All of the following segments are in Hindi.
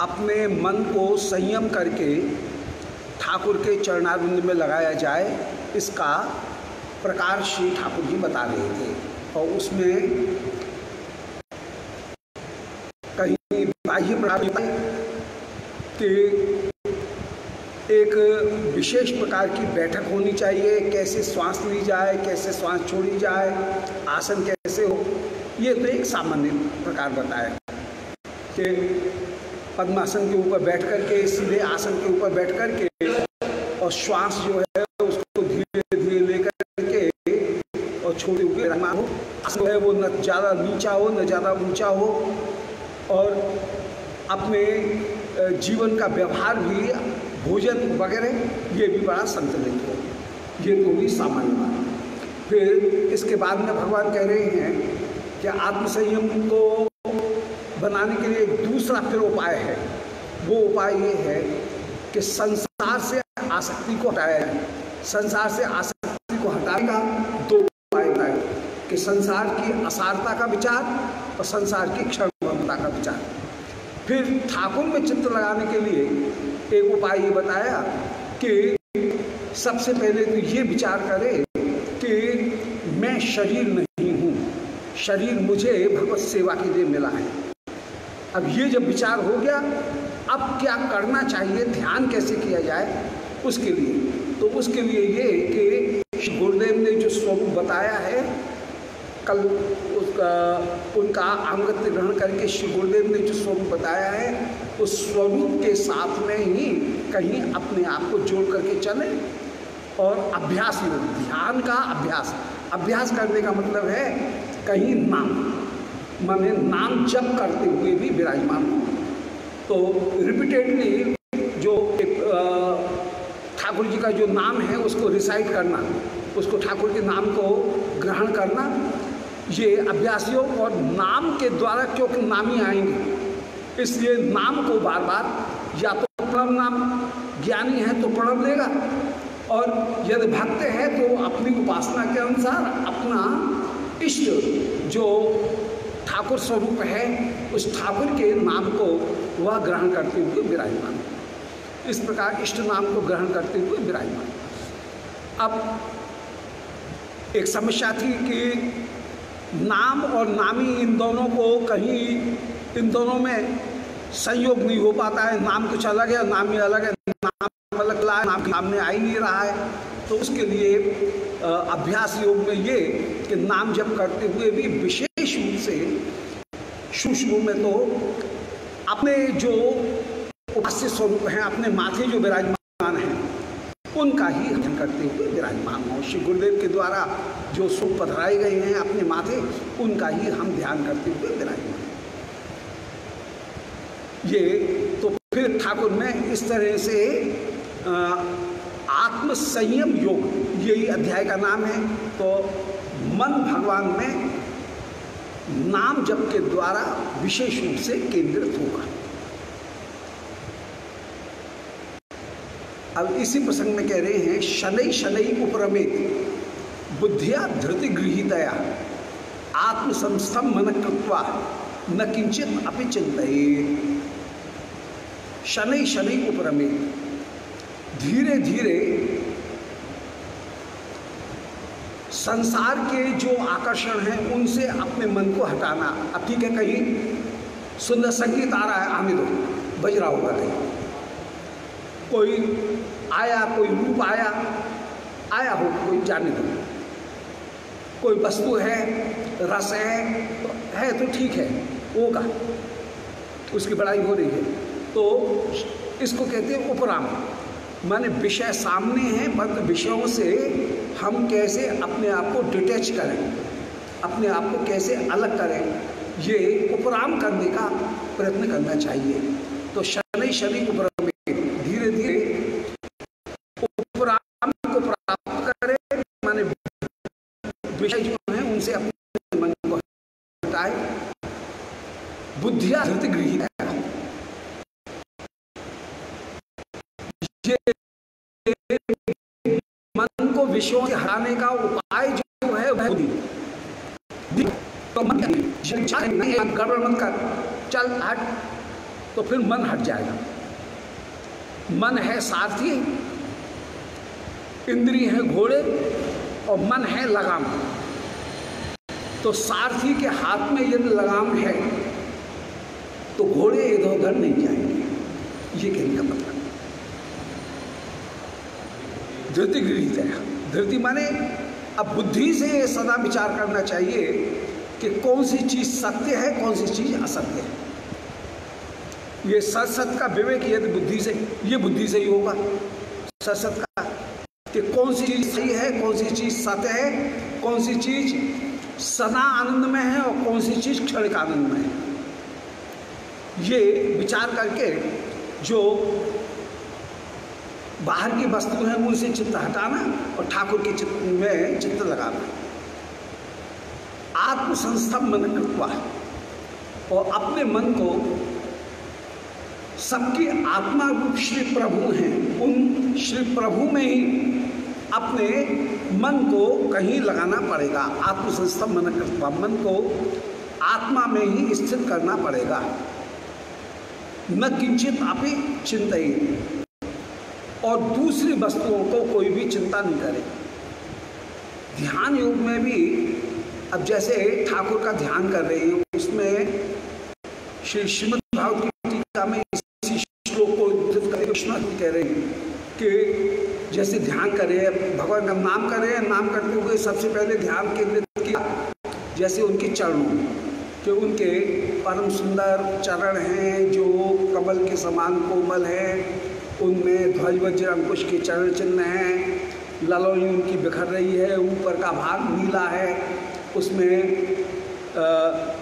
अपने मन को संयम करके ठाकुर के चरणारिंद में लगाया जाए, इसका प्रकार श्री ठाकुर जी बता रहे थे। और उसमें कहीं बाह्य प्रकार कि एक विशेष प्रकार की बैठक होनी चाहिए, कैसे श्वास ली जाए, कैसे श्वास छोड़ी जाए, आसन कैसे हो, ये तो एक सामान्य प्रकार बताया कि पद्मासन के ऊपर बैठ कर के सीधे आसन के ऊपर बैठ कर के और श्वास जो है उसको धीरे धीरे लेकर के और छोड़े हुए रहना हो जो है वो न ज़्यादा नीचा हो, न ज़्यादा ऊँचा हो, और अपने जीवन का व्यवहार भी, भोजन वगैरह, ये भी बड़ा संतुलित हो। ये तो भी सामान्य बात फिर इसके बाद में भगवान कह रहे हैं कि आत्मसंयम को बनाने के लिए दूसरा फिर उपाय है। वो उपाय ये है कि संसार से आसक्ति को हटाया जाए। संसार से आसक्ति को हटाएगा, दो उपाय बताए। कि संसार की असारता का विचार और संसार की क्षणता का विचार। फिर ठाकुर में चित्र लगाने के लिए एक उपाय ये बताया कि सबसे पहले तो ये विचार करें कि मैं शरीर नहीं हूँ। शरीर मुझे भगवत सेवा के लिए मिला है। अब ये जब विचार हो गया, अब क्या करना चाहिए, ध्यान कैसे किया जाए, उसके लिए। तो उसके लिए ये कि गुरुदेव ने जो स्वरूप बताया है, कल उसका, उनका आंगत्य ग्रहण करके श्री गुरुदेव ने जो स्वरूप बताया है, उस स्वरूप के साथ में ही कहीं अपने आप को जोड़ करके चले और अभ्यास योग ध्यान का अभ्यास। अभ्यास करने का मतलब है कहीं नाम। माने नाम जप करते हुए भी विराजमान हो। तो रिपीटेडली जो एक ठाकुर जी का जो नाम है, उसको रिसाइट करना, उसको ठाकुर के नाम को ग्रहण करना, ये अभ्यास योग और नाम के द्वारा क्योंकि नाम ही आएँगे, इसलिए नाम को बार बार या तो प्रणव नाम ज्ञानी है तो प्रणव लेगा, और यदि भक्त है तो अपनी उपासना के अनुसार अपना इष्ट जो ठाकुर स्वरूप है, उस ठाकुर के नाम को वह ग्रहण करते हुए विराजमान। इस प्रकार इष्ट नाम को ग्रहण करते हुए विराजमान। अब एक समस्या थी कि नाम और नामी इन दोनों को कहीं, इन दोनों में संयोग नहीं हो पाता है। नाम कुछ अलग है, नाम ही अलग है, नाम अलग ला, नाम सामने आ ही नहीं रहा है। तो उसके लिए अभ्यास योग में ये कि नाम जप करते हुए भी विशेष शुरू शुरू में तो अपने जो उपास्य स्वरूप हैं, अपने माथे जो विराजमान हैं, उनका ही अध्ययन करते हुए विराजमान हो। श्री गुरुदेव के द्वारा जो सुख पधराए गए हैं अपने माथे, उनका ही हम ध्यान करते हुए विराजमान ये तो फिर ठाकुर ने इस तरह से आत्मसंयम योग, यही अध्याय का नाम है। तो मन भगवान में नाम जप के द्वारा विशेष रूप से केंद्रित होगा। अब इसी प्रसंग में कह रहे हैं, शनै शनै उपरमित, बुद्धिया धृति गृहितया आत्मसंस्थम मन कृत्वा, न किंचित अपि चिंतित शनै शनै उपरमित, धीरे धीरे संसार के जो आकर्षण हैं, उनसे अपने मन को हटाना। अब ठीक है कहीं सुंदर संगीत आ रहा है आने दो। बज रहा होगा कहीं। कोई आया, कोई रूप आया आया हो, कोई जाने दो। कोई वस्तु है, रस है तो है तो ठीक है, होगा। उसकी बड़ाई हो रही है। तो इसको कहते हैं उपराम। माने विषय सामने हैं परंतु विषयों से हम कैसे अपने आप को डिटैच करें, अपने आप को कैसे अलग करें, ये उपराम करने का प्रयत्न करना चाहिए। तो शनि शनि उपराम धीरे धीरे उपराम को प्राप्त करें, माने विषय जो है उनसे अपने मन को हटाए। बुद्धिया गृहित है मन को विषयों से हराने का उपाय जो है, वह बुद्धि तो मन गड़बड़ मत कर चल हट तो फिर मन हट जाएगा। मन है सारथी, इंद्रिय है घोड़े और मन है लगाम। तो सारथी के हाथ में यदि लगाम है तो घोड़े इधर उधर नहीं जाएँगे। ये कहने का मतलब। धृति गृहित है। धृति माने, अब बुद्धि से ये सदा विचार करना चाहिए कि कौन सी चीज़ सत्य है, कौन सी चीज़ असत्य है। ये सत सत का विवेक यदि बुद्धि से, ये बुद्धि से ही होगा। सत का कि कौन सी चीज़ सही है, कौन सी चीज़ सत्य है, कौन सी चीज़ सदा आनंद में है और कौन सी चीज़ क्षणिक आनंद में है। ये विचार करके जो बाहर की वस्तु है उनसे चित्त हटाना और ठाकुर के चित्त में चित्त लगाना। आत्मसंस्थम मन कृपा और अपने मन को सबके आत्मा रूप श्री प्रभु हैं, उन श्री प्रभु में ही अपने मन को कहीं लगाना पड़ेगा। आत्मसंस्थम मन कृपा मन को आत्मा में ही स्थित करना पड़ेगा। न किंचित अपनी चिंतित और दूसरी वस्तुओं को कोई भी चिंता नहीं करे। ध्यान योग में भी, अब जैसे ठाकुर का ध्यान कर रही हूँ, इसमें श्री श्रीमद भागवत की टीका में इसी श्लोक को कृष्ण कह रहे हैं कि जैसे ध्यान करे भगवान का नाम करे नाम करते हुए सबसे पहले ध्यान केंद्रित किया, जैसे उनके चरणों कि उनके परम सुंदर चरण हैं, जो कमल के समान कोमल हैं उनमें ध्वज वज्र अंकुश के चरण चिन्ह हैं। ललोई उनकी बिखर रही है। ऊपर का भाग नीला है। उसमें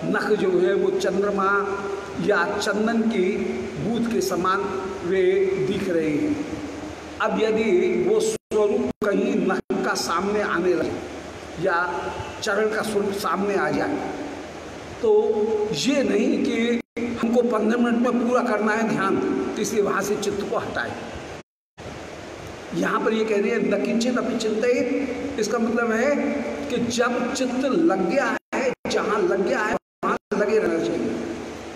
नख जो है वो चंद्रमा या चंदन की बूथ के समान वे दिख रहे हैं। अब यदि वो स्वरूप कहीं नख का सामने आने लगे या चरण का स्वरूप सामने आ जाए तो ये नहीं कि हमको पंद्रह मिनट में पूरा करना है ध्यान तो इसलिए वहाँ से चित्त को हटाए। यहाँ पर ये कह रही है, न किंचित अपनी चिंतित इसका मतलब है कि जब चित्त लग गया है, जहाँ लग गया है, वहाँ लगे रहना चाहिए।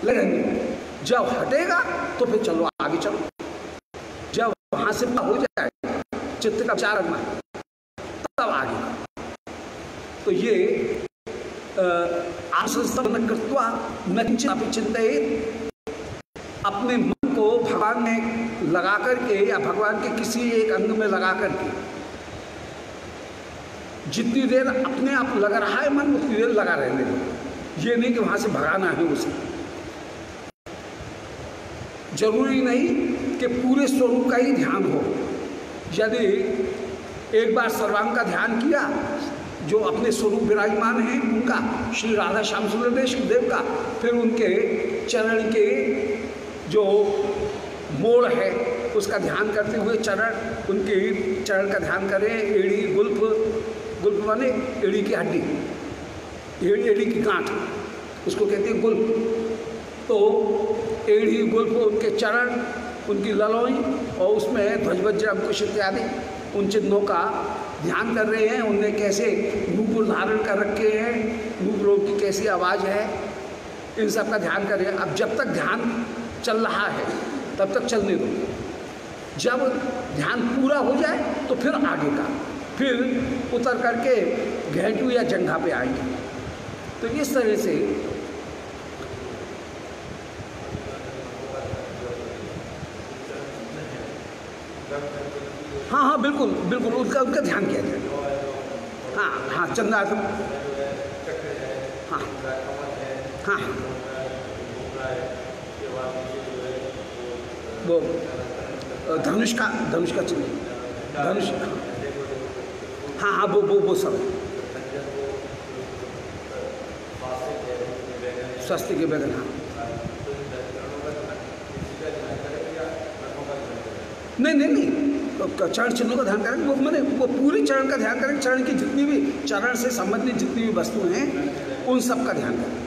लगे जब हटेगा तो फिर चलो आगे चलो। जब वहाँ से हो जाए, चित्त का विचार रखना तब आगे। तो ये आसन कृत्वा न चिंतित अपने मन को भगवान में लगा करके या भगवान के किसी एक अंग में लगा करके, जितनी देर अपने आप लग रहा है मन, उतनी देर लगा रहने दो। ये नहीं कि वहाँ से भगाना है उसे। ज़रूरी नहीं कि पूरे स्वरूप का ही ध्यान हो। यदि एक बार सर्वांग का ध्यान किया जो अपने स्वरूप विराजमान हैं, उनका श्री राधा श्याम सुंदर देव का, फिर उनके चरण के जो मोड़ है, उसका ध्यान करते हुए चरण, उनके चरण का ध्यान करें, एड़ी, गुल्फ गुल्फ माने एड़ी की हड्डी, एड़ी एड़ी की गांठ, उसको कहते हैं गुल्फ। तो एड़ी, गुल्फ, उनके चरण, उनकी ललोई और उसमें ध्वजवज्र, अंकुश इत्यादि, उन चिन्हों का ध्यान कर रहे हैं, उनने कैसे नूपुर धारण कर रखे हैं नूपुरों की कैसी आवाज़ है, इन सब का ध्यान कर रहे हैं। अब जब तक ध्यान चल रहा है, तब तक चलने दो। जब ध्यान पूरा हो जाए तो फिर आगे का, फिर उतर करके घेंटू या जंघा पे आएँगे। तो इस तरह से हाँ हाँ बिल्कुल बिल्कुल उनका उनका ध्यान किया जाए। हाँ हाँ चंद्रा हाँ हाँ वो धनुष का धनुष का चिन्ह। धनुष हाँ। हाँ वो वो वो सब। स्वास्थ्य के बगल हाँ। नहीं नहीं नहीं। चरण चिन्हों का ध्यान करेंगे। वो मैंने वो पूरी चरण का ध्यान करेंगे। चरण की जितनी भी चरण से संबंधित जितनी भी वस्तुएँ हैं, उन सब का ध्यान करें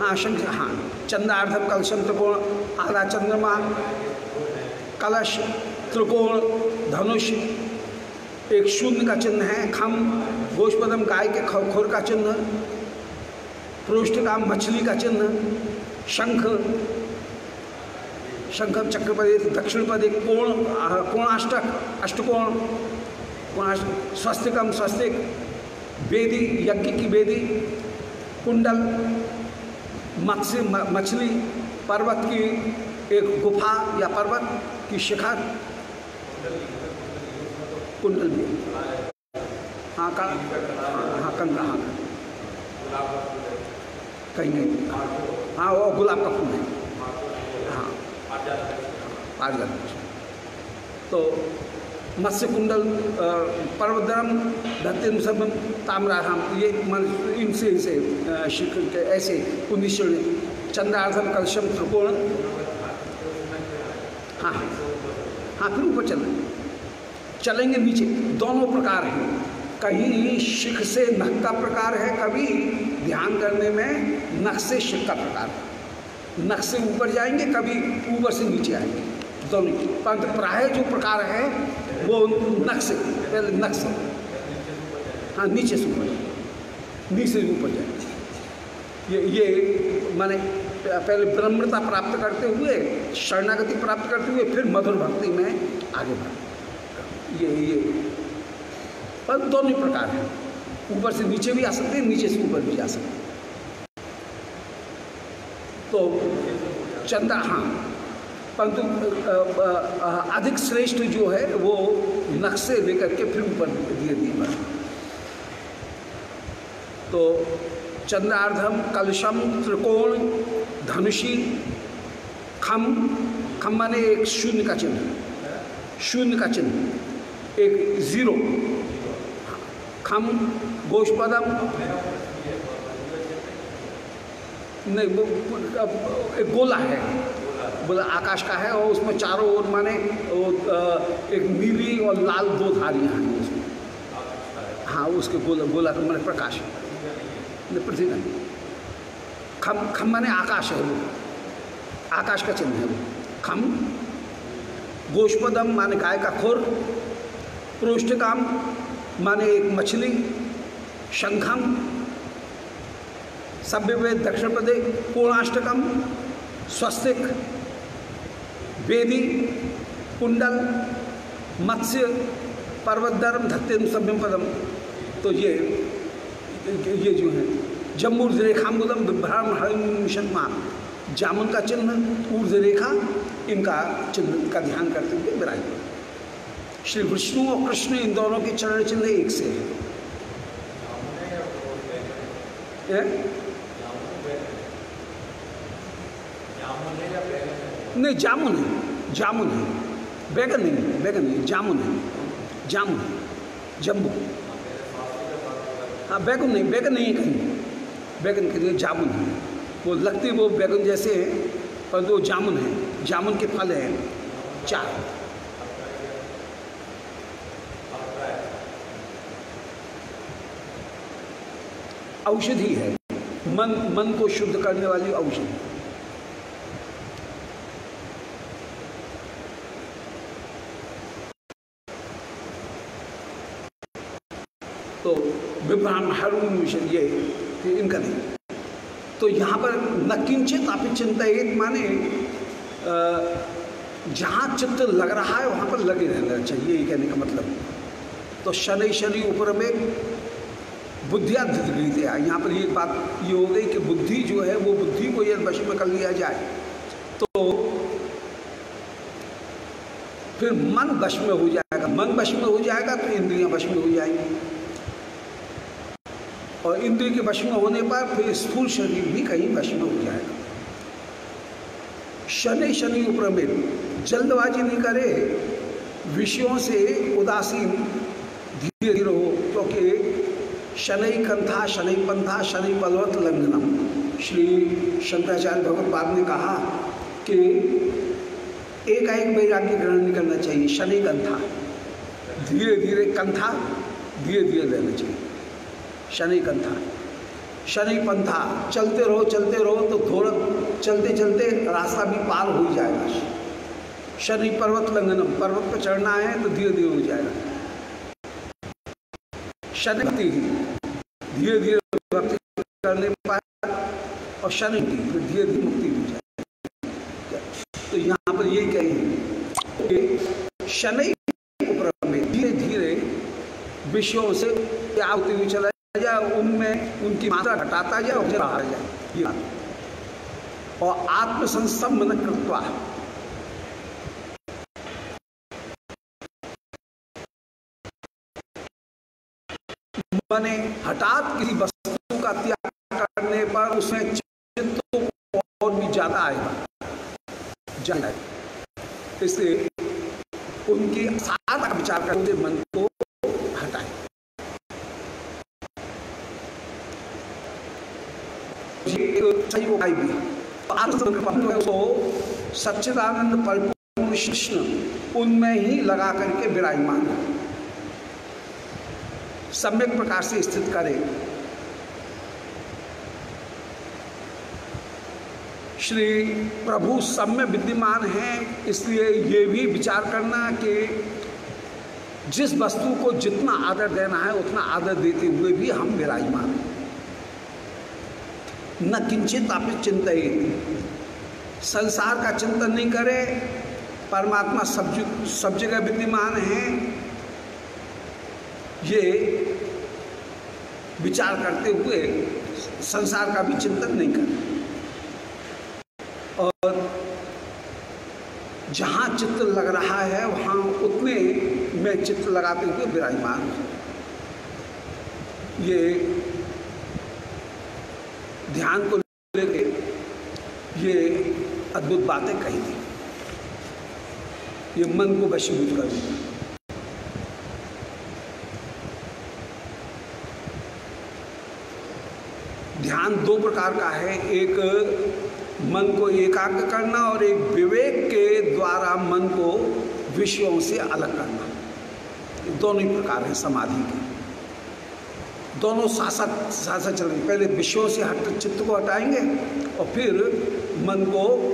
हाँ शंख हाँ चंद्रार्धम, कलशम, त्रिकोण, आधा चंद्रमा, कलश, त्रिकोण, धनुष, एक शून्य का चिन्ह है, खम, गोष्पदम, गाय के खोर का चिन्ह पृष्ठ का मछली का चिन्ह, शंख शंखम चक्रपदे दक्षिण पदे कोण कोणाष्टक अष्टकोण स्वस्तिकम स्वस्तिक वेदी यज्ञ की वेदी, कुंडल, मत्स्य मछली, पर्वत की एक गुफा या पर्वत की शिखर, कुंडल भी। हाँ का हाँ कंगा हाँ। कहीं नहीं। हाँ वो गुलाब का फूल है। हाँ पारदर्श तो मत्स्य कुंडल पर्वतरम धरती सब ताम्राराम ये मन, इनसे शिखर के ऐसे कुंदीश्वर चंद्रार्धम कलशम, त्रिकोण। हाँ हाँ फिर ऊपर चल चलेंगे नीचे। दोनों प्रकार हैं। कहीं शिख से नख का प्रकार है कभी, ध्यान करने में नख से शिख का प्रकार है। से ऊपर जाएँगे, कभी ऊपर से नीचे आएँगे। दोनों परंतु प्राय जो प्रकार है, वो से, पहले से। हाँ नीचे से ऊपर नीचे से ऊपर जाएँगे। ये ये माने, पहले ब्रह्मता प्राप्त करते हुए, शरणागति प्राप्त करते हुए, फिर मधुर भक्ति में आगे बढ़ ये ये पर दोनों प्रकार हैं। ऊपर से नीचे भी आ सकते हैं, नीचे से ऊपर भी जा सकते हैं। तो चंद्र हाँ। परंतु अधिक श्रेष्ठ जो है, वो नक्शे लेकर के फिर ऊपर दिए बढ़ तो चंद्रार्धम, कलशम, त्रिकोण, धनुषी, खम खम माने एक शून्य का चिन्ह। शून्य का चिन्ह, एक ज़ीरो। खम, गोष्पदम नहीं, वो एक गोला है। बोला आकाश का है और उसमें चारों ओर माने एक नीली और लाल दो धारियाँ हैं उसमें। हाँ उसके गोला गोला का मैंने प्रकाश। है पृथ्वी नहीं। खम खम माने आकाश है वो। आकाश का चिन्ह है वो। खम, गोष्पदम माने गाय का खुर प्रोष्ठकाम माने एक मछली, शंखम सभ्य दक्षिण प्रदेश पूर्णाष्टकम, स्वस्तिक, वेदी, कुंडल, मत्स्य, पर्वतधर्म धत्ते सभ्यम पदम। तो ये ये जो है जम्मू रेखांगुलम बिभ्राम हरिशर्मा जामुन का चिन्ह ऊर्ज रेखा इनका चिन्ह का ध्यान करते हुए विराजमान। श्री विष्णु और कृष्ण इन दोनों के चरण चिन्ह एक से है? नहीं, जामुन है जामुन है। बैगन नहीं बैगन नहीं, जामुन है, जामुन जम्बू। हाँ बैगन नहीं बैगन नहीं है कहीं। बैगन के लिए जामुन है। वो लगते वो बैगन जैसे हैं परंतु वो जामुन है। जामुन के फल हैं, चार। औषधि है। मन मन को शुद्ध करने वाली औषधि। तो विभ्राम हरुण मिशन ये इनका नहीं। तो यहाँ पर न किंचित आप चिंतित माने जहाँ चित्त लग रहा है वहाँ पर लगे रहना चाहिए, ये कहने का मतलब। तो शनि शनि ऊपर में बुद्धिया बुद्धियाधित यहाँ पर एक बात ये हो गई कि बुद्धि जो है, वो बुद्धि को यदि वश में कर लिया जाए तो फिर मन वश में हो जाएगा। मन वश में हो जाएगा तो इंद्रियाँ वश में हो जाएँगी। और इंद्रिय के वश में होने पर फिर स्थूल शरीर भी कहीं वश में हो जाएगा। शनि शनि ऊपर में जल्दबाजी नहीं करे, विषयों से उदासीन धीरे धीरे हो क्योंकि शनि कंथा, शनि पंथा, शनि बलवत लंघनम। श्री शंकराचार्य भगवत ने कहा कि एक एक वैराग्य ग्रहण नहीं करना चाहिए, शनि कंथा। धीरे धीरे कंथा धीरे धीरे लेना चाहिए। शनि कंथा शनि पंथा चलते रहो चलते रहो तो थोड़ा चलते चलते रास्ता भी पार हो जाएगा। शनि पर्वत लंघनम पर्वत पर चढ़ना है तो धीरे धीरे हो जाएगा। शनि धीरे धीरे भक्ति करने और शनि की फिर धीरे धीरे मुक्ति हो जाए तो यहाँ पर यही कही शनि धीरे धीरे विषयों से क्या होती हुई चला जाए उनमें उनकी मात्रा घटाता जाए और रहा जाए ये बात। और आत्मसंसम कृत्वा। मैंने हठात किसी वस्तु का त्याग करने पर उसमें चित्त और भी ज़्यादा आएगा ज़्यादा इसलिए उनकी सादा विचार करते मन को हटाए उपाय भी तो सच्चिदानंद परिपूर्ण कृष्ण उनमें ही लगा करके विराजमान सम्यक प्रकार से स्थित करे। श्री प्रभु सम्य विद्यमान हैं, इसलिए ये भी विचार करना कि जिस वस्तु को जितना आदर देना है, उतना आदर देते हुए भी हम विराजमान हैं। न किंचित आप चिंतित संसार का चिंतन नहीं करे, परमात्मा सब सब जगह विद्यमान है। ये विचार करते हुए संसार का भी चिंतन नहीं कर। और जहाँ चित्त लग रहा है, वहाँ उतने में चित्त लगाते हुए विराजमान ये ध्यान को लेके ये अद्भुत बातें कही थी। ये मन को वशीभूत कर दिया ध्यान दो प्रकार का है, एक मन को एकाग्र करना और एक विवेक के द्वारा मन को विषयों से अलग करना। दोनों ही प्रकार हैं समाधि के। दोनों साथ साथ चल रहे पहले विषयों से हट चित्त को हटाएँगे और फिर मन को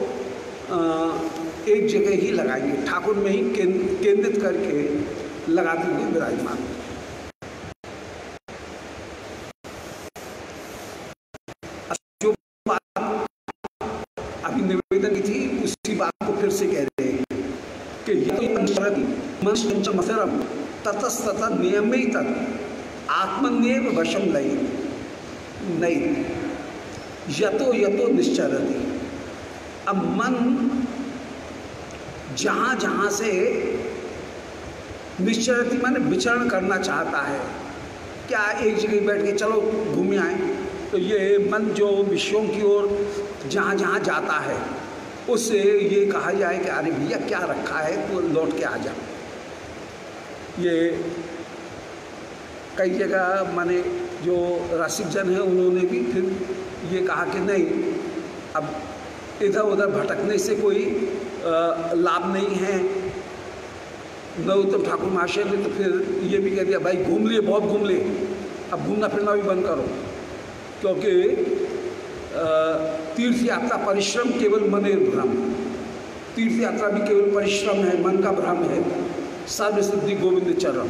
एक जगह ही लगाएँगे। ठाकुर में ही केंद्रित करके लगाते हुए विराजमान। की थी, उसी बात को फिर से कह रहे हैं कि यथम ततस्तत नियमित आत्मनियम वशम लई नहीं यतो यतो निश्चरती। अब मन जहाँ जहाँ से निश्चरती मन विचरण करना चाहता है। क्या एक जगह बैठ के चलो घूम आए? तो ये मन जो विषयों की ओर जहाँ जहाँ जाता है, उससे ये कहा जाए कि अरे भैया क्या रखा है? तो लौट के आ जा। ये कई जगह माने जो रसिक जन है, उन्होंने भी फिर ये कहा कि नहीं, अब इधर उधर भटकने से कोई लाभ नहीं है। नरोत्तम ठाकुर महाशय ने तो फिर ये भी कह दिया, भाई घूम लिए, बहुत घूम लिए, अब घूमना फिरना भी बंद करो। क्योंकि तीर्थ यात्रा परिश्रम केवल मने भ्रम। तीर्थ यात्रा भी केवल परिश्रम है, मन का भ्रम है। सर्व सिद्धि गोविंद चरण।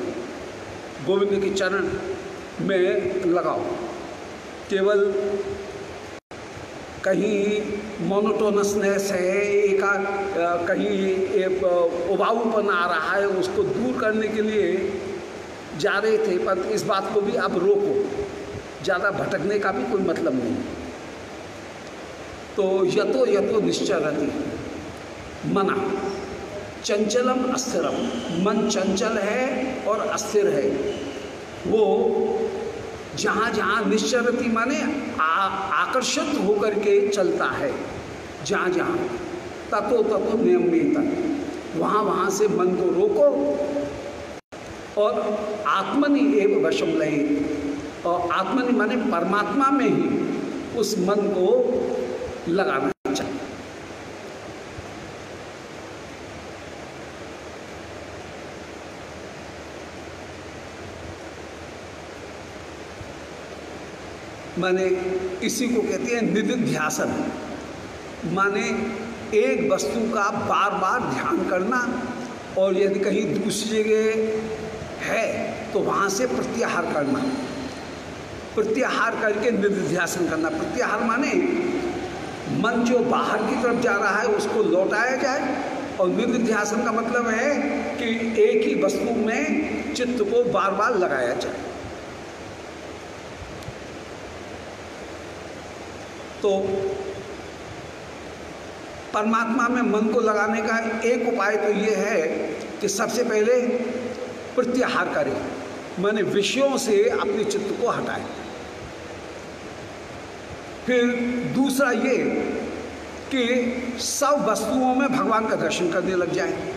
गोविंद के चरण में लगाओ। केवल कहीं मोनोटोनसनेस है, एका कहीं एक उबाऊपन आ रहा है, उसको दूर करने के लिए जा रहे थे, पर इस बात को भी अब रोको। ज़्यादा भटकने का भी कोई मतलब नहीं। तो यतो यतो निश्चरति, मना। चंचलम अस्थिरम। मन चंचल है और अस्थिर है। वो जहाँ जहाँ निश्चरती माने आकर्षित होकर के चलता है। जहाँ जहाँ। ततो ततो नियमित वहाँ वहाँ से मन को रोको और आत्मनि एवं वशम लहे और आत्मनि माने परमात्मा में ही उस मन को लगाना चाहिए माने इसी को कहते हैं निधिध्यासन। माने एक वस्तु का बार बार ध्यान करना और यदि कहीं दूसरी जगह है तो वहाँ से प्रत्याहार करना। प्रत्याहार करके निधिध्यासन करना। प्रत्याहार माने मन जो बाहर की तरफ़ जा रहा है, उसको लौटाया जाए और निधिध्यासन का मतलब है कि एक ही वस्तु में चित्त को बार बार लगाया जाए। तो परमात्मा में मन को लगाने का एक उपाय तो ये है कि सबसे पहले प्रत्याहार करें। माने विषयों से अपने चित्त को हटाए। फिर दूसरा ये कि सब वस्तुओं में भगवान का दर्शन करने लग जाए।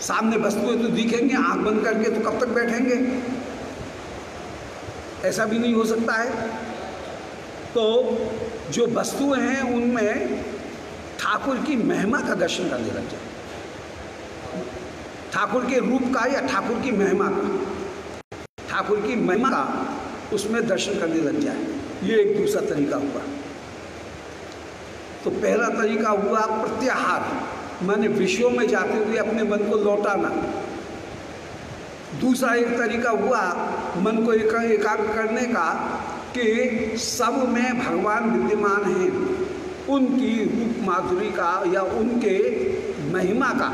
सामने वस्तुएँ तो दिखेंगे, आँख बंद करके तो कब तक बैठेंगे? ऐसा भी नहीं हो सकता है। तो जो वस्तुएँ हैं, उनमें ठाकुर की महिमा का दर्शन करने लग जाए। ठाकुर के रूप का या ठाकुर की महिमा का। ठाकुर की महिमा का उसमें दर्शन करने लग जाए। ये एक दूसरा तरीका हुआ। तो पहला तरीका हुआ प्रत्याहार। माने विषयों में जाते हुए अपने मन को लौटाना। दूसरा एक तरीका हुआ मन को एकाग्र करने का। कि सब में भगवान विद्यमान हैं। उनकी रूप माधुरी का या उनके महिमा का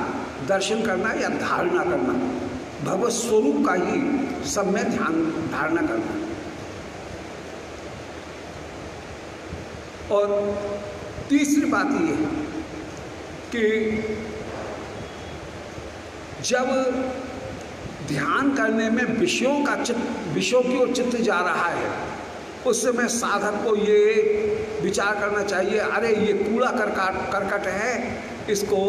दर्शन करना या धारणा करना भगवत स्वरूप का ही सब में ध्यान, धारणा करना। और तीसरी बात ये कि जब ध्यान करने में विषयों का चित्त विषयों की ओर चित्त जा रहा है उस समय साधक को ये विचार करना चाहिए, अरे ये कूड़ा करकाट करकट है, इसको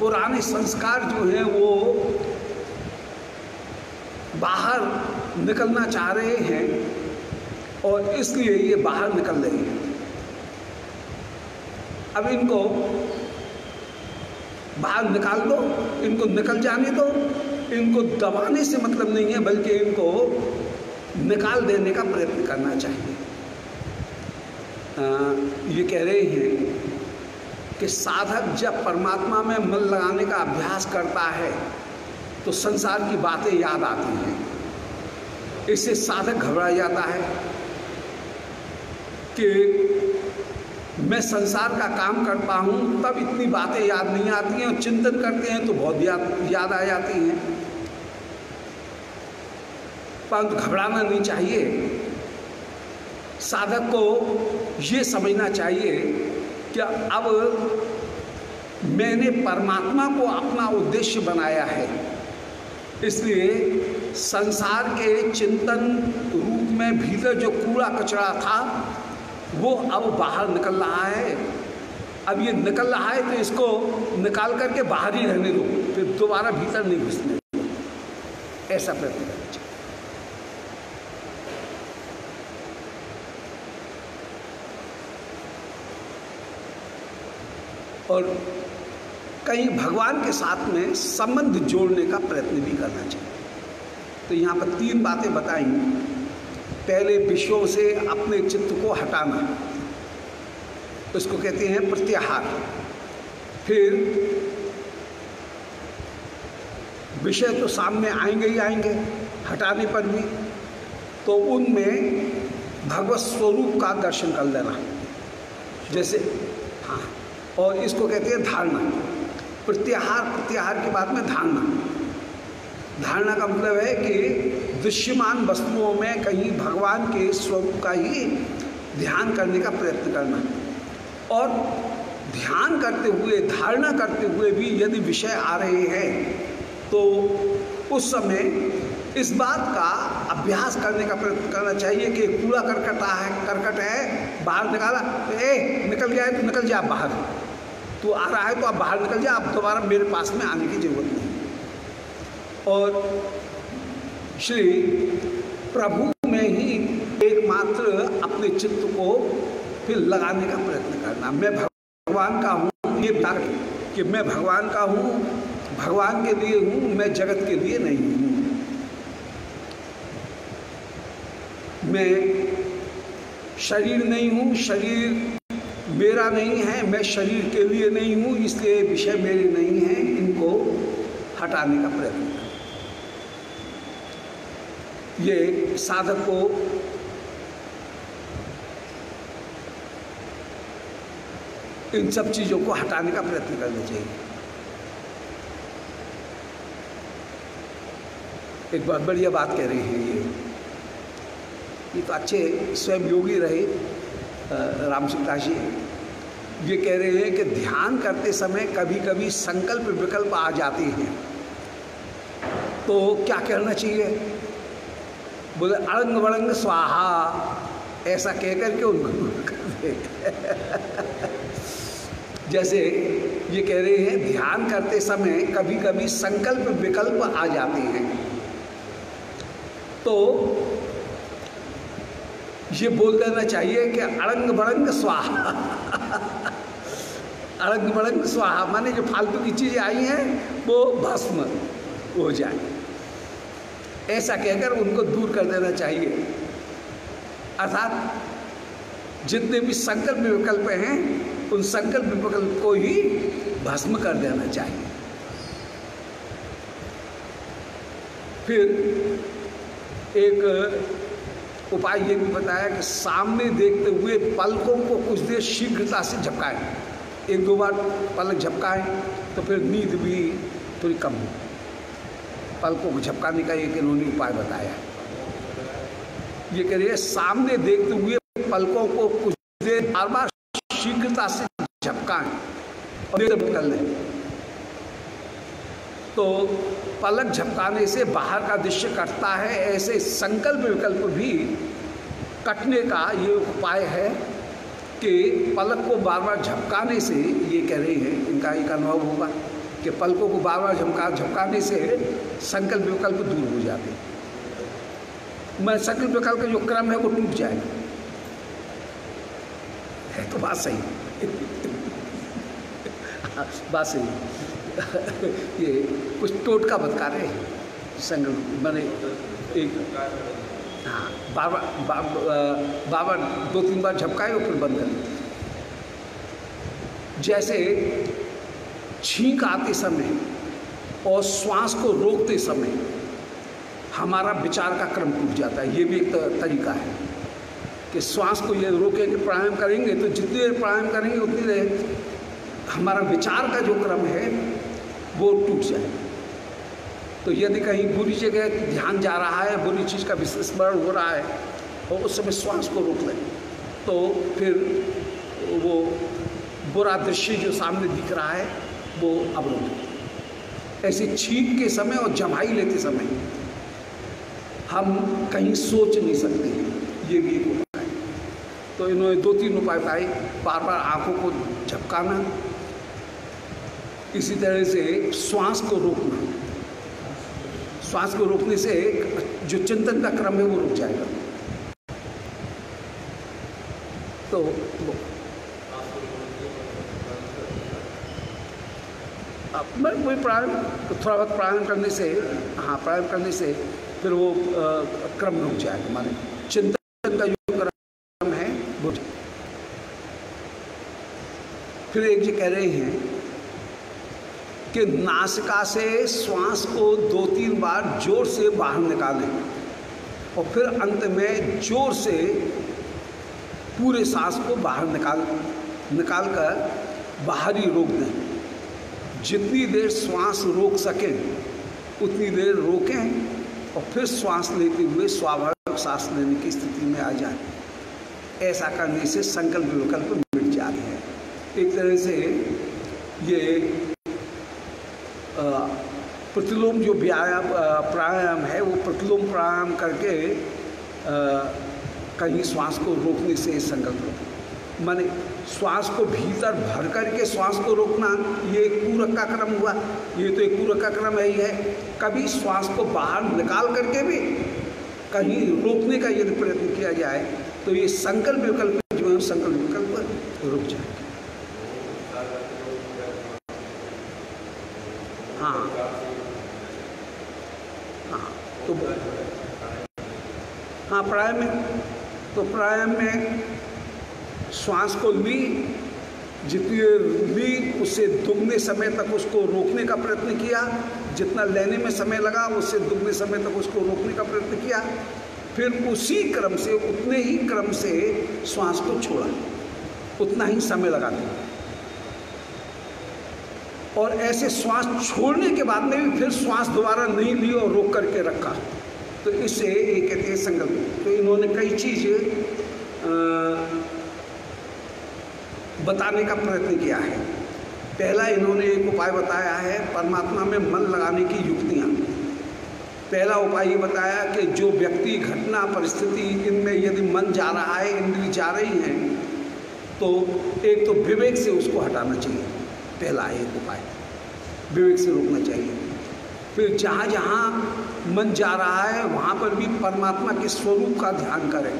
पुराने संस्कार जो हैं वो बाहर निकलना चाह रहे हैं और इसलिए ये बाहर निकल रहे हैं। अब इनको बाहर निकाल दो, इनको निकल जाने दो, इनको दबाने से मतलब नहीं है, बल्कि इनको निकाल देने का प्रयत्न करना चाहिए। आ, ये कह रहे हैं कि साधक जब परमात्मा में मन लगाने का अभ्यास करता है तो संसार की बातें याद आती हैं। इससे साधक घबरा जाता है कि मैं संसार का काम करता हूँ तब इतनी बातें याद नहीं आती हैं और चिंतन करते हैं तो बहुत याद याद आ जाती हैं। परंतु घबराना नहीं चाहिए। साधक को ये समझना चाहिए कि अब मैंने परमात्मा को अपना उद्देश्य बनाया है। इसलिए संसार के चिंतन रूप में भीतर जो कूड़ा कचरा था, वो अब बाहर निकल रहा है। अब ये निकल रहा है तो इसको निकाल करके बाहर ही रहने दो, फिर दोबारा भीतर नहीं घुसने दो। ऐसा प्रयत्न करना चाहिए और कहीं भगवान के साथ में संबंध जोड़ने का प्रयत्न भी करना चाहिए। तो यहाँ पर तीन बातें बताई पहले विषयों से अपने चित्त को हटाना। उसको कहते हैं प्रत्याहार। फिर विषय तो सामने आएँगे ही आएँगे, हटाने पर भी। तो उनमें भगवत स्वरूप का दर्शन कर लेना। जैसे और इसको कहते हैं धारणा। प्रत्याहार प्रत्याहार के बाद में धारणा। धारणा का मतलब है कि दृश्यमान वस्तुओं में कहीं भगवान के स्वरूप का ही ध्यान करने का प्रयत्न करना। और ध्यान करते हुए, धारणा करते हुए भी यदि विषय आ रहे हैं तो उस समय इस बात का अभ्यास करने का प्रयत्न करना चाहिए कि कूड़ा करकट है करकट है, बाहर निकाला, ए, निकल है तो निकल जाए बाहर। तो आ रहा है तो आप बाहर निकल जाए आप दोबारा मेरे पास में आने की ज़रूरत नहीं। और श्री प्रभु में ही एकमात्र अपने चित्त को फिर लगाने का प्रयत्न करना। मैं भगवान का हूँ, ये तर्क कि मैं भगवान का हूँ, भगवान के लिए हूँ, मैं जगत के लिए नहीं हूँ। मैं शरीर नहीं हूँ, शरीर मेरा नहीं है, मैं शरीर के लिए नहीं हूँ, इसलिए विषय मेरे नहीं हैं, इनको हटाने का प्रयत्न ये साधक को इन सब चीज़ों को हटाने का प्रयत्न करना चाहिए। एक बहुत बढ़िया बात कह रहे हैं ये। ये तो अच्छे स्वयं योगी रहे राम दास जी। ये कह रहे हैं कि ध्यान करते समय कभी कभी संकल्प विकल्प आ जाते हैं। तो क्या करना चाहिए? बोले अड़ंग वड़ंग स्वाहा। ऐसा कह करके उनको जैसे ये कह रहे हैं, ध्यान करते समय कभी कभी संकल्प विकल्प आ जाते हैं। तो ये बोल देना चाहिए कि अड़ंग बड़ंग स्वाहा। अड़ंग बड़ंग, स्वाहा, माने जो फालतू की चीज़ें आई हैं, वो भस्म हो जाए। ऐसा कहकर उनको दूर कर देना चाहिए। अर्थात जितने भी संकल्प विकल्प हैं, उन संकल्प विकल्प को ही भस्म कर देना चाहिए। फिर एक उपाय ये भी बताया कि सामने देखते हुए पलकों को कुछ देर शीघ्रता से झपकाएँ। एक दो बार पलक झपकाएँ तो फिर नींद भी थोड़ी कम हो। पलकों को झपकाने का एक इन्होंने उपाय बताया। ये कह रही है, सामने देखते हुए पलकों को कुछ देर बार बार शीघ्रता से झपकाएँ और कर लें। तो पलक झपकाने से बाहर का दृश्य कटता है, ऐसे संकल्प विकल्प भी कटने का ये उपाय है। कि पलक को बार बार झपकाने से ये कह रहे हैं, इनका एक अनुभव होगा कि पलकों को बार बार झमका झपकाने से संकल्प विकल्प दूर हो जाते मैं संकल्प विकल्प का जो क्रम है वो टूट जाएगा। है तो बात सही। बात सही। ये कुछ टोटका बतका रहे हैं संकल्प, मैंने एक बार बार दो, तीन बार झपकाए और फिर बंद कर देते जैसे छींक आते समय और श्वास को रोकते समय हमारा विचार का क्रम टूट जाता है। ये भी एक तरीका है कि श्वास को ये रोकेंगे प्राणायाम करेंगे तो जितनी देर प्राणायाम करेंगे उतनी देर हमारा विचार का जो क्रम है वो टूट जाए। तो यदि कहीं बुरी जगह ध्यान जा रहा है, बुरी चीज़ का स्मरण हो रहा है, और उस समय श्वास को रोक लें। तो फिर वो बुरा दृश्य जो सामने दिख रहा है, वो अब अवरुद्ध ऐसे छींक के समय और जमाई लेते समय हम कहीं सोच नहीं सकते, ये भी एक उपाय तो इन्होंने दो तीन उपाय पाए बार बार आँखों को झपकाना, इसी तरह से श्वास को रोकना। श्वास को रोकने से जो चिंतन का क्रम है वो रुक जाएगा। तो मैं वही प्रारंभ थोड़ा बहुत प्रारंभ करने से हाँ प्रारंभ करने से फिर वो आ, क्रम रुक जाएगा। माने चिंतन का जो क्रम है वो फिर एक जी कह रहे हैं कि नासिका से श्वास को दो तीन बार ज़ोर से बाहर निकालें और फिर अंत में ज़ोर से पूरे सांस को बाहर निकाल निकाल कर बाहर रोक दें। जितनी देर श्वास रोक सकें, उतनी देर रोकें और फिर श्वास लेते हुए स्वाभाविक सांस लेने की स्थिति में आ जाए। ऐसा करने से संकल्प विकल्प मिट जाते हैं। एक तरह से ये प्रतिलोम जो व्यायाम प्राणायाम है, वो प्रतिलोम प्राणायाम करके कहीं श्वास को रोकने से संकल्प माने श्वास को भीतर भर करके श्वास को रोकना, ये एक पूरक का क्रम हुआ। ये तो एक पूरक का क्रम है ही है। कभी श्वास को बाहर निकाल करके भी कहीं रोकने का यदि प्रयत्न किया जाए तो ये संकल्प विकल्प जो है संकल्प विकल्प रुक जाए हाँ हाँ तो हाँ प्राणायाम में तो प्राणायाम में श्वास को ली, जितनी ली, उससे दुगने समय तक उसको रोकने का प्रयत्न किया। जितना लेने में समय लगा, उससे दुगने समय तक उसको रोकने का प्रयत्न किया। फिर उसी क्रम से, उतने ही क्रम से श्वास को छोड़ा। उतना ही समय लगा दिया। और ऐसे श्वास छोड़ने के बाद में भी फिर श्वास दोबारा नहीं ली और रोक करके रखा। तो इससे ये कहते हैं संकल्प। तो इन्होंने कई चीज़ बताने का प्रयत्न किया है। पहला इन्होंने एक उपाय बताया है, परमात्मा में मन लगाने की युक्तियाँ। पहला उपाय ये बताया कि जो व्यक्ति, घटना, परिस्थिति, इनमें यदि मन जा रहा है इंद्री जा रही हैं तो एक तो विवेक से उसको हटाना चाहिए। पहला एक उपाय, विवेक से रोकना चाहिए। फिर जहाँ जहाँ मन जा रहा है, वहाँ पर भी परमात्मा के स्वरूप का ध्यान करें।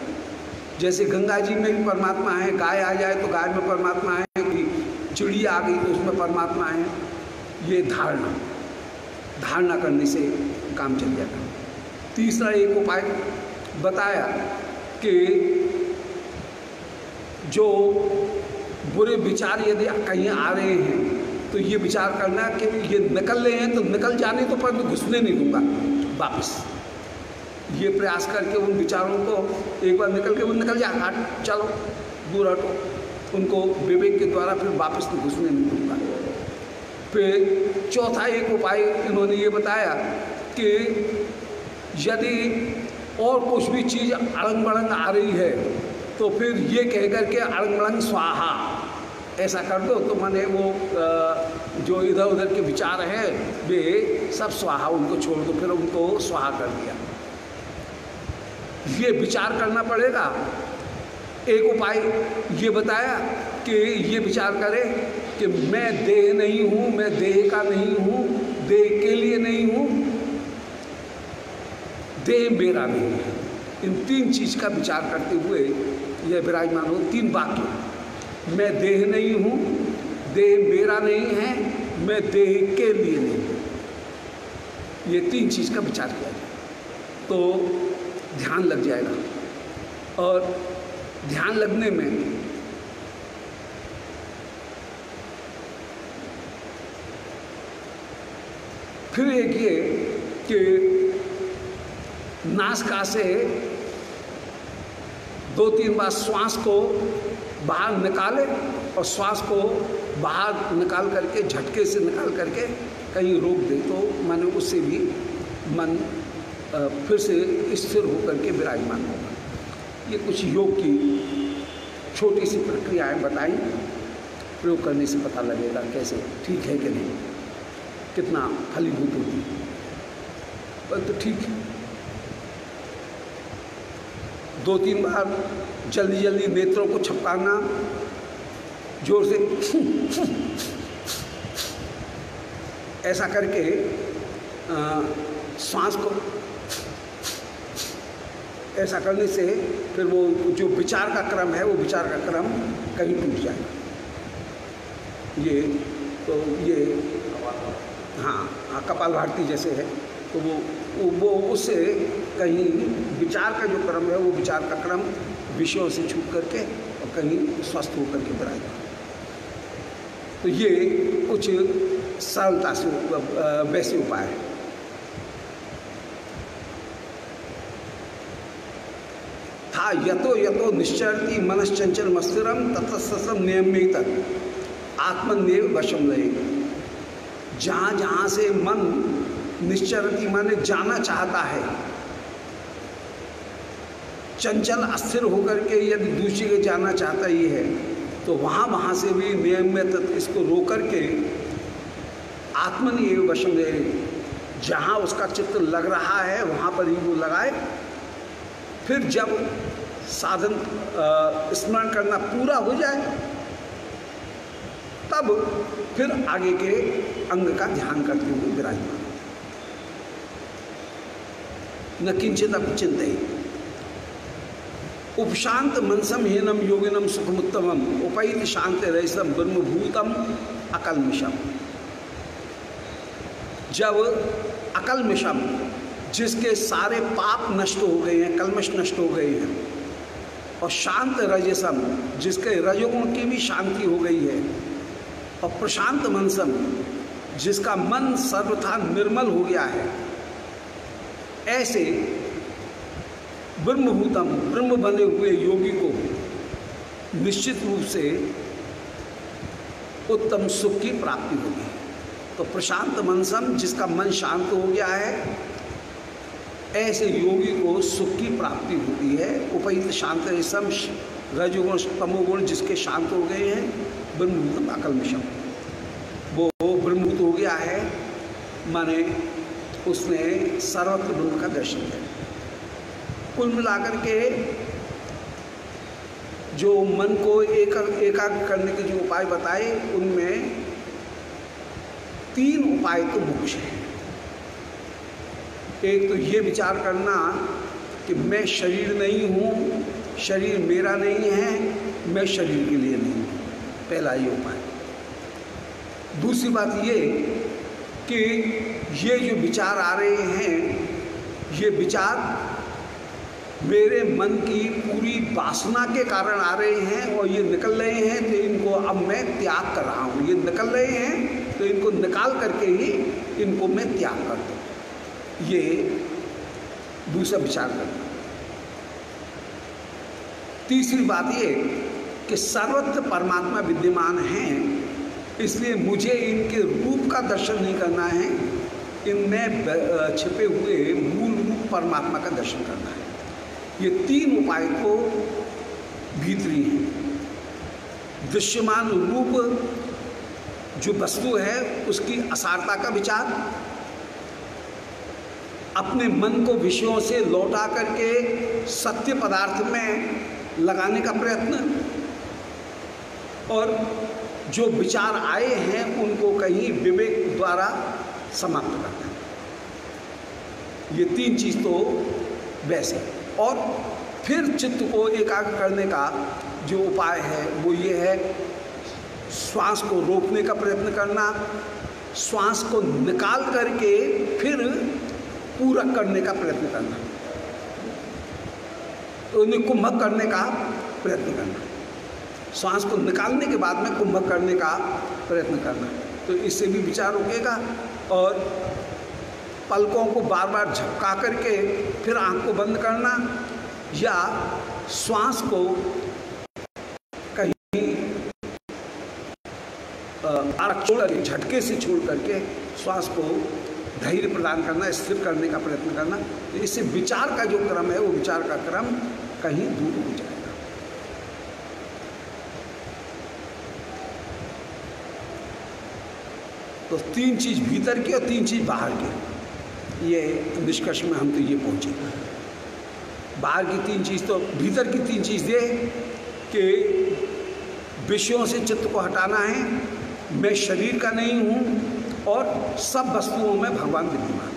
जैसे गंगा जी में भी परमात्मा है, गाय आ जाए तो गाय में परमात्मा है कि चिड़िया आ गई तो उसमें परमात्मा है। ये धारणा धारणा करने से काम चल जाएगा तीसरा एक उपाय बताया कि जो बुरे विचार यदि कहीं आ रहे हैं तो ये विचार करना कि ये निकल रहे हैं तो निकल जाने तो पर घुसने नहीं दूँगा। वापस। ये प्रयास करके उन विचारों को एक बार निकल के वो निकल जाए हट चलो, दूर हटो। उनको विवेक के द्वारा फिर वापस तो घुसने नहीं दूँगा। फिर चौथा एक उपाय इन्होंने ये बताया कि यदि और कुछ भी चीज़ अड़ंग बड़ंग आ रही है तो फिर ये कह कर के अड़ंग बड़ंग स्वाहा। ऐसा कर दो तो मैंने वो जो इधर उधर के विचार हैं, वे सब स्वाहा उनको छोड़ दो, फिर उनको स्वाहा कर दिया। ये विचार करना पड़ेगा। एक उपाय ये बताया कि ये विचार करें कि मैं देह नहीं हूँ, मैं देह का नहीं हूँ, देह के लिए नहीं हूँ। देह मेरा नहीं है। इन तीन चीज़ का विचार करते हुए यह विराजमान हो, तीन वाक्य। मैं देह नहीं हूँ, देह मेरा नहीं है, मैं देह के लिए नहीं हूँ। ये तीन चीज़ का विचार किया जाए तो ध्यान लग जाएगा। और ध्यान लगने में फिर एक ये कि नाश नासका से दो तीन बार श्वास को बाहर निकाले और श्वास को बाहर निकाल करके, झटके से निकाल करके कहीं रोक दे। तो मैंने उससे भी मन फिर से स्थिर होकर के विराजमान होगा ये कुछ योग की छोटी सी प्रक्रियाएँ बताई। प्रयोग करने से पता लगेगा कैसे ठीक है कि नहीं, कितना फलीभूत होती है। तो ठीक है। दो तीन बार जल्दी जल्दी नेत्रों को छपकाना। ज़ोर से ऐसा करके सांस को ऐसा करने से फिर वो जो विचार का क्रम है, वो विचार का क्रम कहीं टूट जाएगा ये तो ये हाँ हाँ कपाल भारती जैसे है। तो वो वो उससे कहीं विचार का जो क्रम है, वो विचार का क्रम विषयों से छूट करके और कहीं स्वस्थ होकर के बढ़ाएगा तो ये कुछ सरलता से वैसे उपाय है। था यतो यतो निश्चरती मनश्चंचल मस्तिरम तत्सम नियमित आत्मनिव वशम रहे जहाँ जहाँ से मन निश्चरती माने जाना चाहता है चंचल अस्थिर होकर के यदि दूसरी के जाना चाहता ही है तो वहाँ वहाँ से भी नियम में तत्व इसको रोक करके आत्मनिव वशम जहाँ उसका चित्र लग रहा है, वहाँ पर ही वो लगाए। फिर जब साधन स्मरण करना पूरा हो जाए, तब फिर आगे के अंग का ध्यान करते हुए विराजमान न किंचित चिंत ही उपशांत मनसम हीनम योगिनम सुखमुत्तम उपैत शांत रसम ब्रह्मभूतम अकलमिशम जब अकलमिशम जिसके सारे पाप नष्ट हो गए हैं, कलमश नष्ट हो गए हैं, और शांत रजसम, जिसके रजोगुण की भी शांति हो गई है, और प्रशांत मनसम, जिसका मन सर्वथा निर्मल हो गया है, ऐसे ब्रह्मभूतम, ब्रह्म बने हुए योगी को निश्चित रूप से उत्तम सुख की प्राप्ति होगी। तो प्रशांत मनसम, जिसका मन शांत हो गया है, ऐसे योगी को सुख की प्राप्ति होती है। उपहित शांत रेशम रजोगुण, तमोगुण जिसके शांत हो गए हैं ब्रह्मभूतम अकल मिशम वो ब्रह्मभूत हो गया है, माने उसने सर्वत्र ब्रह्म का दर्शन किया। कुल मिलाकर के जो मन को एक, एकाग्र करने के जो उपाय बताए, उनमें तीन उपाय तो मुख्य हैं। एक तो ये विचार करना कि मैं शरीर नहीं हूँ, शरीर मेरा नहीं है, मैं शरीर के लिए नहीं हूँ। पहला ये उपाय। दूसरी बात ये कि ये जो विचार आ रहे हैं, ये विचार मेरे मन की पूरी वासना के कारण आ रहे हैं और ये निकल रहे हैं तो इनको अब मैं त्याग कर रहा हूँ। ये निकल रहे हैं तो इनको निकाल करके ही इनको मैं त्याग कर दूँ। ये दूसरा विचार करना। तीसरी बात ये कि सर्वत्र परमात्मा विद्यमान हैं, इसलिए मुझे इनके रूप का दर्शन नहीं करना है। इनमें छिपे हुए मूल रूप परमात्मा का दर्शन करना है। ये तीन उपाय तो भीतरी हैं। दृश्यमान रूप जो वस्तु है, उसकी असारता का विचार, अपने मन को विषयों से लौटा करके सत्य पदार्थ में लगाने का प्रयत्न, और जो विचार आए हैं, उनको कहीं विवेक द्वारा समाप्त करना। ये तीन चीज़ तो वैसे और फिर चित्त को एकाग्र करने का जो उपाय है, वो ये है, श्वास को रोकने का प्रयत्न करना, श्वास को निकाल करके फिर पूरक करने का प्रयत्न करना। तो उन्हें कुंभक करने का प्रयत्न करना। श्वास को निकालने के बाद में कुंभक करने का प्रयत्न करना। तो इससे भी विचार रुकेगा और पलकों को बार बार झपका करके फिर आँख को बंद करना या श्वास को कहीं झटके से छोड़ करके श्वास को धैर्य प्रदान करना, स्थिर करने का प्रयत्न करना तो इससे विचार का जो क्रम है, वो विचार का क्रम कहीं दूर हो जाएगा। तो तीन चीज़ भीतर की और तीन चीज़ बाहर की। ये निष्कर्ष में हम तो ये पहुँचे। बाहर की तीन चीज़ तो भीतर की तीन चीज़ ये कि विषयों से चित्त को हटाना है, मैं शरीर का नहीं हूँ और सब वस्तुओं में भगवान विद्यमान।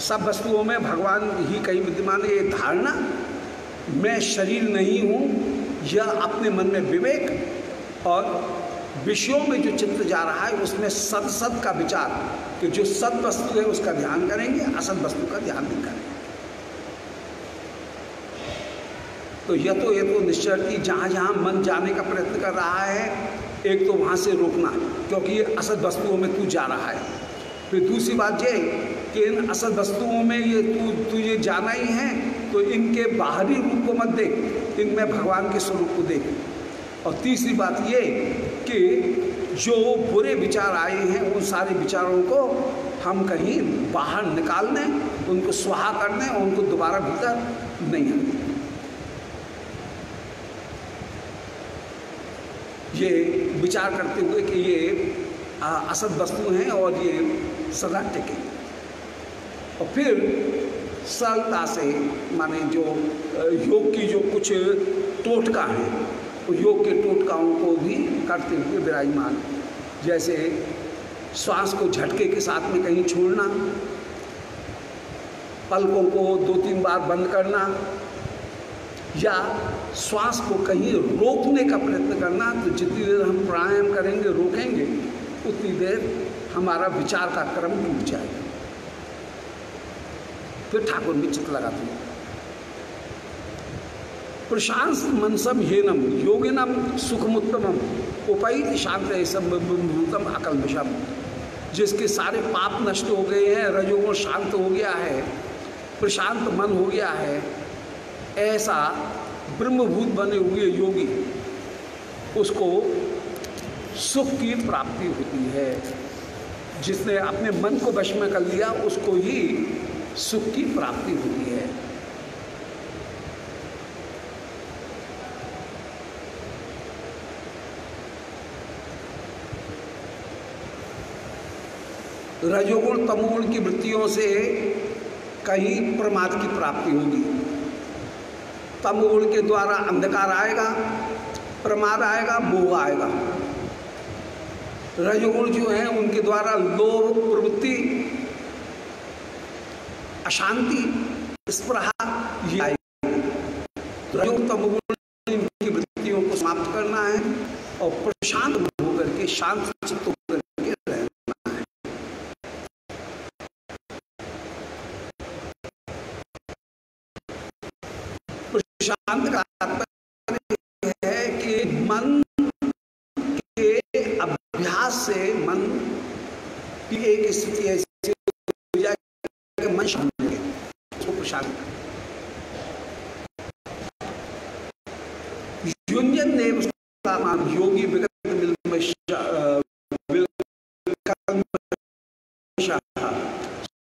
सब वस्तुओं में भगवान ही कहीं विद्यमान है, ये धारणा, मैं शरीर नहीं हूँ, यह अपने मन में विवेक और विषयों में जो चित्त जा रहा है, उसमें सद का विचार। कि जो सद वस्तु है उसका ध्यान करेंगे असद वस्तु का ध्यान नहीं करेंगे। तो यह तो ये तो निश्चय कि जहाँ जहाँ मन जाने का प्रयत्न कर रहा है, एक तो वहाँ से रोकना, क्योंकि ये असद वस्तुओं में तू जा रहा है। फिर दूसरी बात ये कि इन असद वस्तुओं में ये तू तुझे जाना ही है तो इनके बाहरी रूप को मत देख इनमें भगवान के स्वरूप को देख। और तीसरी बात ये कि जो बुरे विचार आए हैं, उन सारे विचारों को हम कहीं बाहर निकाल दें, उनको स्वाहा कर दें, उनको दोबारा भीतर नहीं आने ये विचार करते हुए कि ये असद वस्तु हैं और ये सदा टिके। और फिर सरलता से, माने जो योग की जो कुछ टोटका हैं योग के टोटकाओं को भी करते हुए विराजमान। जैसे श्वास को झटके के साथ में कहीं छोड़ना, पलकों को दो तीन बार बंद करना, या श्वास को कहीं रोकने का प्रयत्न करना तो जितनी देर हम प्राणायाम करेंगे, रोकेंगे, उतनी देर हमारा विचार का क्रम टूट जाएगा। फिर ठाकुर में चित्त लगाते हैं। प्रशांत मनसम हेनम, योगिनम सुखमुत्तम उपायित शांत है भूतम अकल विषम जिसके सारे पाप नष्ट हो गए हैं रजोगुण शांत हो गया है, प्रशांत मन हो गया है, ऐसा ब्रह्मभूत बने हुए योगी, उसको सुख की प्राप्ति होती है। जिसने अपने मन को वश में कर लिया, उसको ही सुख की प्राप्ति होती है। रजोगुण तमोगुण की वृत्तियों से कहीं प्रमाद की प्राप्ति होगी। तमोगुण के द्वारा अंधकार आएगा, प्रमाद आएगा, मोह आएगा। रजोगुण जो है, उनके द्वारा लोभ, प्रवृत्ति, अशांति स्प्रहा रजोगुण, तमोगुण की वृत्तियों को समाप्त करना है और प्रशांत होकर के शांत चित्त होकर के रहना है प्रशांत का है कि मन के अभ्यास से मन की एक स्थिति ऐसी मन शांत उसको प्रशांत युंजन ने योगी विगत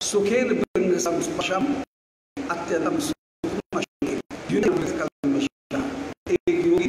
सुखेन संस्पर्शम अत्यंतम एक योगी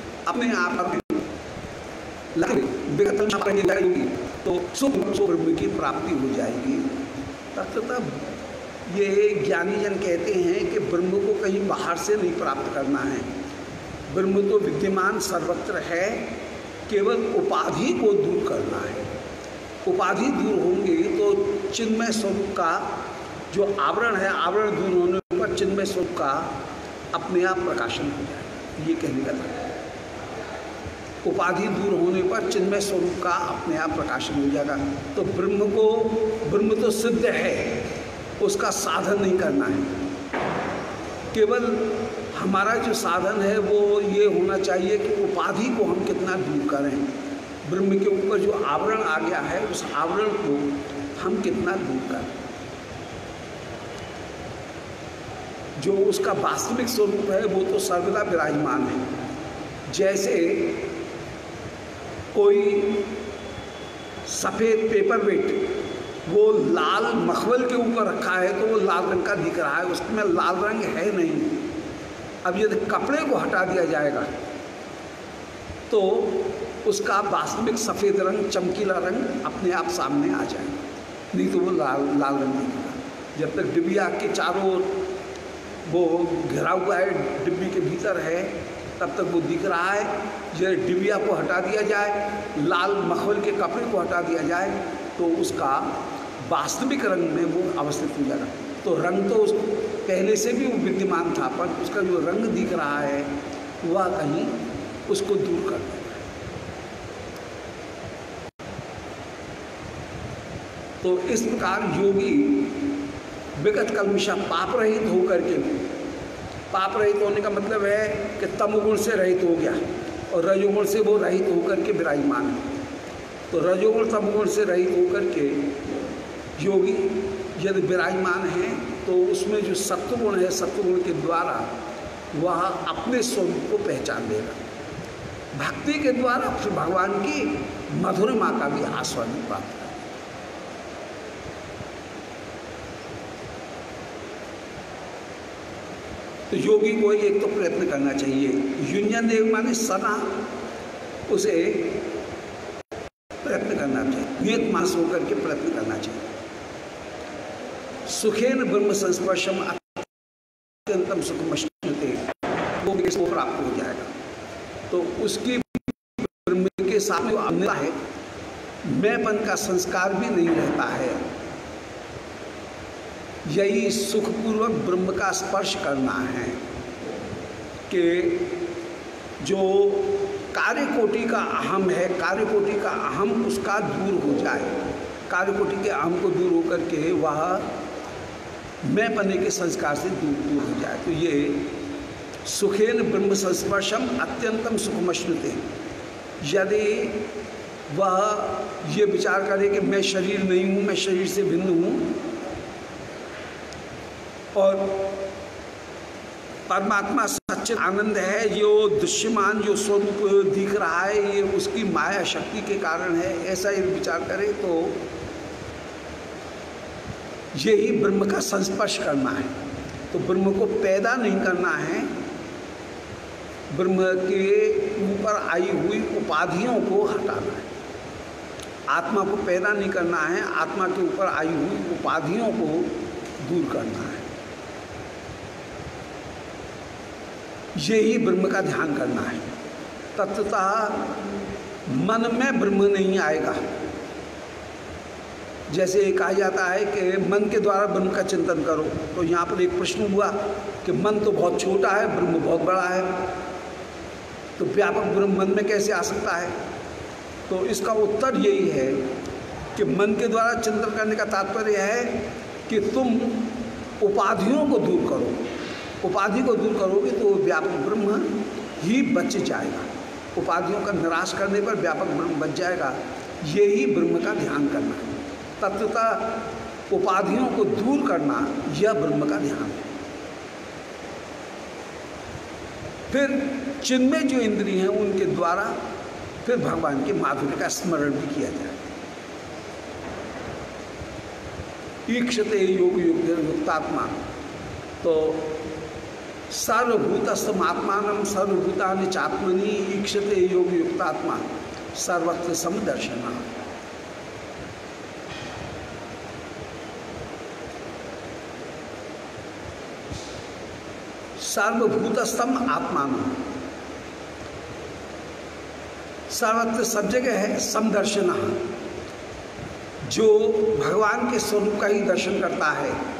अपने आप लगे जाएगी तो सुख ब्रह्म की प्राप्ति हो जाएगी। तब ये ज्ञानी जन कहते हैं कि ब्रह्म को कहीं बाहर से नहीं प्राप्त करना है। ब्रह्म तो विद्यमान सर्वत्र है, केवल उपाधि को दूर करना है। उपाधि दूर होंगे तो चिन्मय स्वरूप का जो आवरण है, आवरण दूर होने पर चिन्मय स्वरूप का अपने आप प्रकाशन हो जाए ये कहने का था उपाधि दूर होने पर चिन्मय स्वरूप का अपने आप प्रकाशन हो जाएगा। तो ब्रह्म को, ब्रह्म तो सिद्ध है, उसका साधन नहीं करना है। केवल हमारा जो साधन है, वो ये होना चाहिए कि उपाधि को हम कितना दूर करें। ब्रह्म के ऊपर जो आवरण आ गया है, उस आवरण को हम कितना दूर करें। जो उसका वास्तविक स्वरूप है, वो तो सर्वदा विराजमान है। जैसे कोई सफ़ेद पेपर वेट वो लाल मखबल के ऊपर रखा है तो वो लाल रंग का दिख रहा है, उसमें लाल रंग है नहीं। अब यदि कपड़े को हटा दिया जाएगा तो उसका वास्तविक सफ़ेद रंग, चमकीला रंग अपने आप सामने आ जाएगा। नहीं तो वो लाल लाल रंग दिखेगा जब तक डिबिया के चारों वो घिरा हुआ है, डिब्बी के भीतर है तब तक वो दिख रहा है जब डिबिया को हटा दिया जाए, लाल मखबल के कपड़े को हटा दिया जाए तो उसका वास्तविक रंग में वो अवस्थित हो जाएगा। तो रंग तो उस पहले से भी वो विद्यमान था, पर उसका जो रंग दिख रहा है, वह कहीं उसको दूर कर देगा। तो इस प्रकार योगी विगत कलमिशा पाप रहित होकर के पाप रहित होने का मतलब है कि तमगुण से रहित हो गया और रजोगुण से वो रहित होकर के विराजमान है। तो रजोगुण तमगुण से रहित होकर के योगी यदि विराजमान है तो उसमें जो सत्वगुण है, सत्वगुण के द्वारा वह अपने स्वरूप को पहचान देगा भक्ति के द्वारा फिर भगवान की मधुरमा का भी आस्वादन प्राप्त तो योगी को एक तो प्रयत्न करना चाहिए। युंजन देव माने सदा उसे प्रयत्न करना चाहिए। नियत मास होकर के प्रयत्न करना चाहिए। सुखेन ब्रह्म संस्पर्शम अत्यंतम सुखमश्नुते, वो इसको प्राप्त हो जाएगा। तो उसकी ब्रह्म के जो अन्यता है, मैंपन का संस्कार भी नहीं रहता है। यही सुखपूर्वक ब्रह्म का स्पर्श करना है कि जो कार्यकोटि का अहम है, कार्यकोटि का अहम उसका दूर हो जाए। कार्यकोटि के अहम को दूर होकर के वह मैं पने के संस्कार से दूर दूर हो जाए। तो ये सुखेन ब्रह्म संस्पर्शम अत्यंतम सुखमश्नुते। यदि वह ये विचार करे कि मैं शरीर नहीं हूँ, मैं शरीर से भिन्न हूँ और परमात्मा सच्चित आनंद है जो दृश्यमान, जो स्वरूप दिख रहा है, ये उसकी माया शक्ति के कारण है, ऐसा यदि विचार करें तो यही ब्रह्म का संस्पर्श करना है। तो ब्रह्म को पैदा नहीं करना है। ब्रह्म के ऊपर आई हुई उपाधियों को हटाना है। आत्मा को पैदा नहीं करना है, आत्मा के ऊपर आई हुई उपाधियों को दूर करना है। यही ब्रह्म का ध्यान करना है। तत्वतः मन में ब्रह्म नहीं आएगा। जैसे कहा जाता है कि मन के द्वारा ब्रह्म का चिंतन करो। तो यहाँ पर एक प्रश्न हुआ कि मन तो बहुत छोटा है, ब्रह्म बहुत बड़ा है। तो व्यापक ब्रह्म मन में कैसे आ सकता है? तो इसका उत्तर यही है कि मन के द्वारा चिंतन करने का तात्पर्य है कि तुम उपाधियों को दूर करो। उपाधि को दूर करोगे तो वो व्यापक ब्रह्म ही बच जाएगा। उपाधियों का निराश करने पर व्यापक ब्रह्म बच जाएगा। यही ब्रह्म का ध्यान करना है। तत्वता उपाधियों को दूर करना यह ब्रह्म का ध्यान है। फिर चिन्मय जो इंद्रिय हैं, उनके द्वारा फिर भगवान के माधुर्य का स्मरण भी किया जाए। ईक्षते योग युग युक्तात्मा तो सर्वभूतस्तमात्मान सर्वभूतानि चात्मनि ईक्षते योग युक्तात्मा। सर्वत्र समदर्शना सर्वभूतस्तम आत्मान। सर्वत्र सब जगह है, समदर्शन। जो भगवान के स्वरूप का ही दर्शन करता है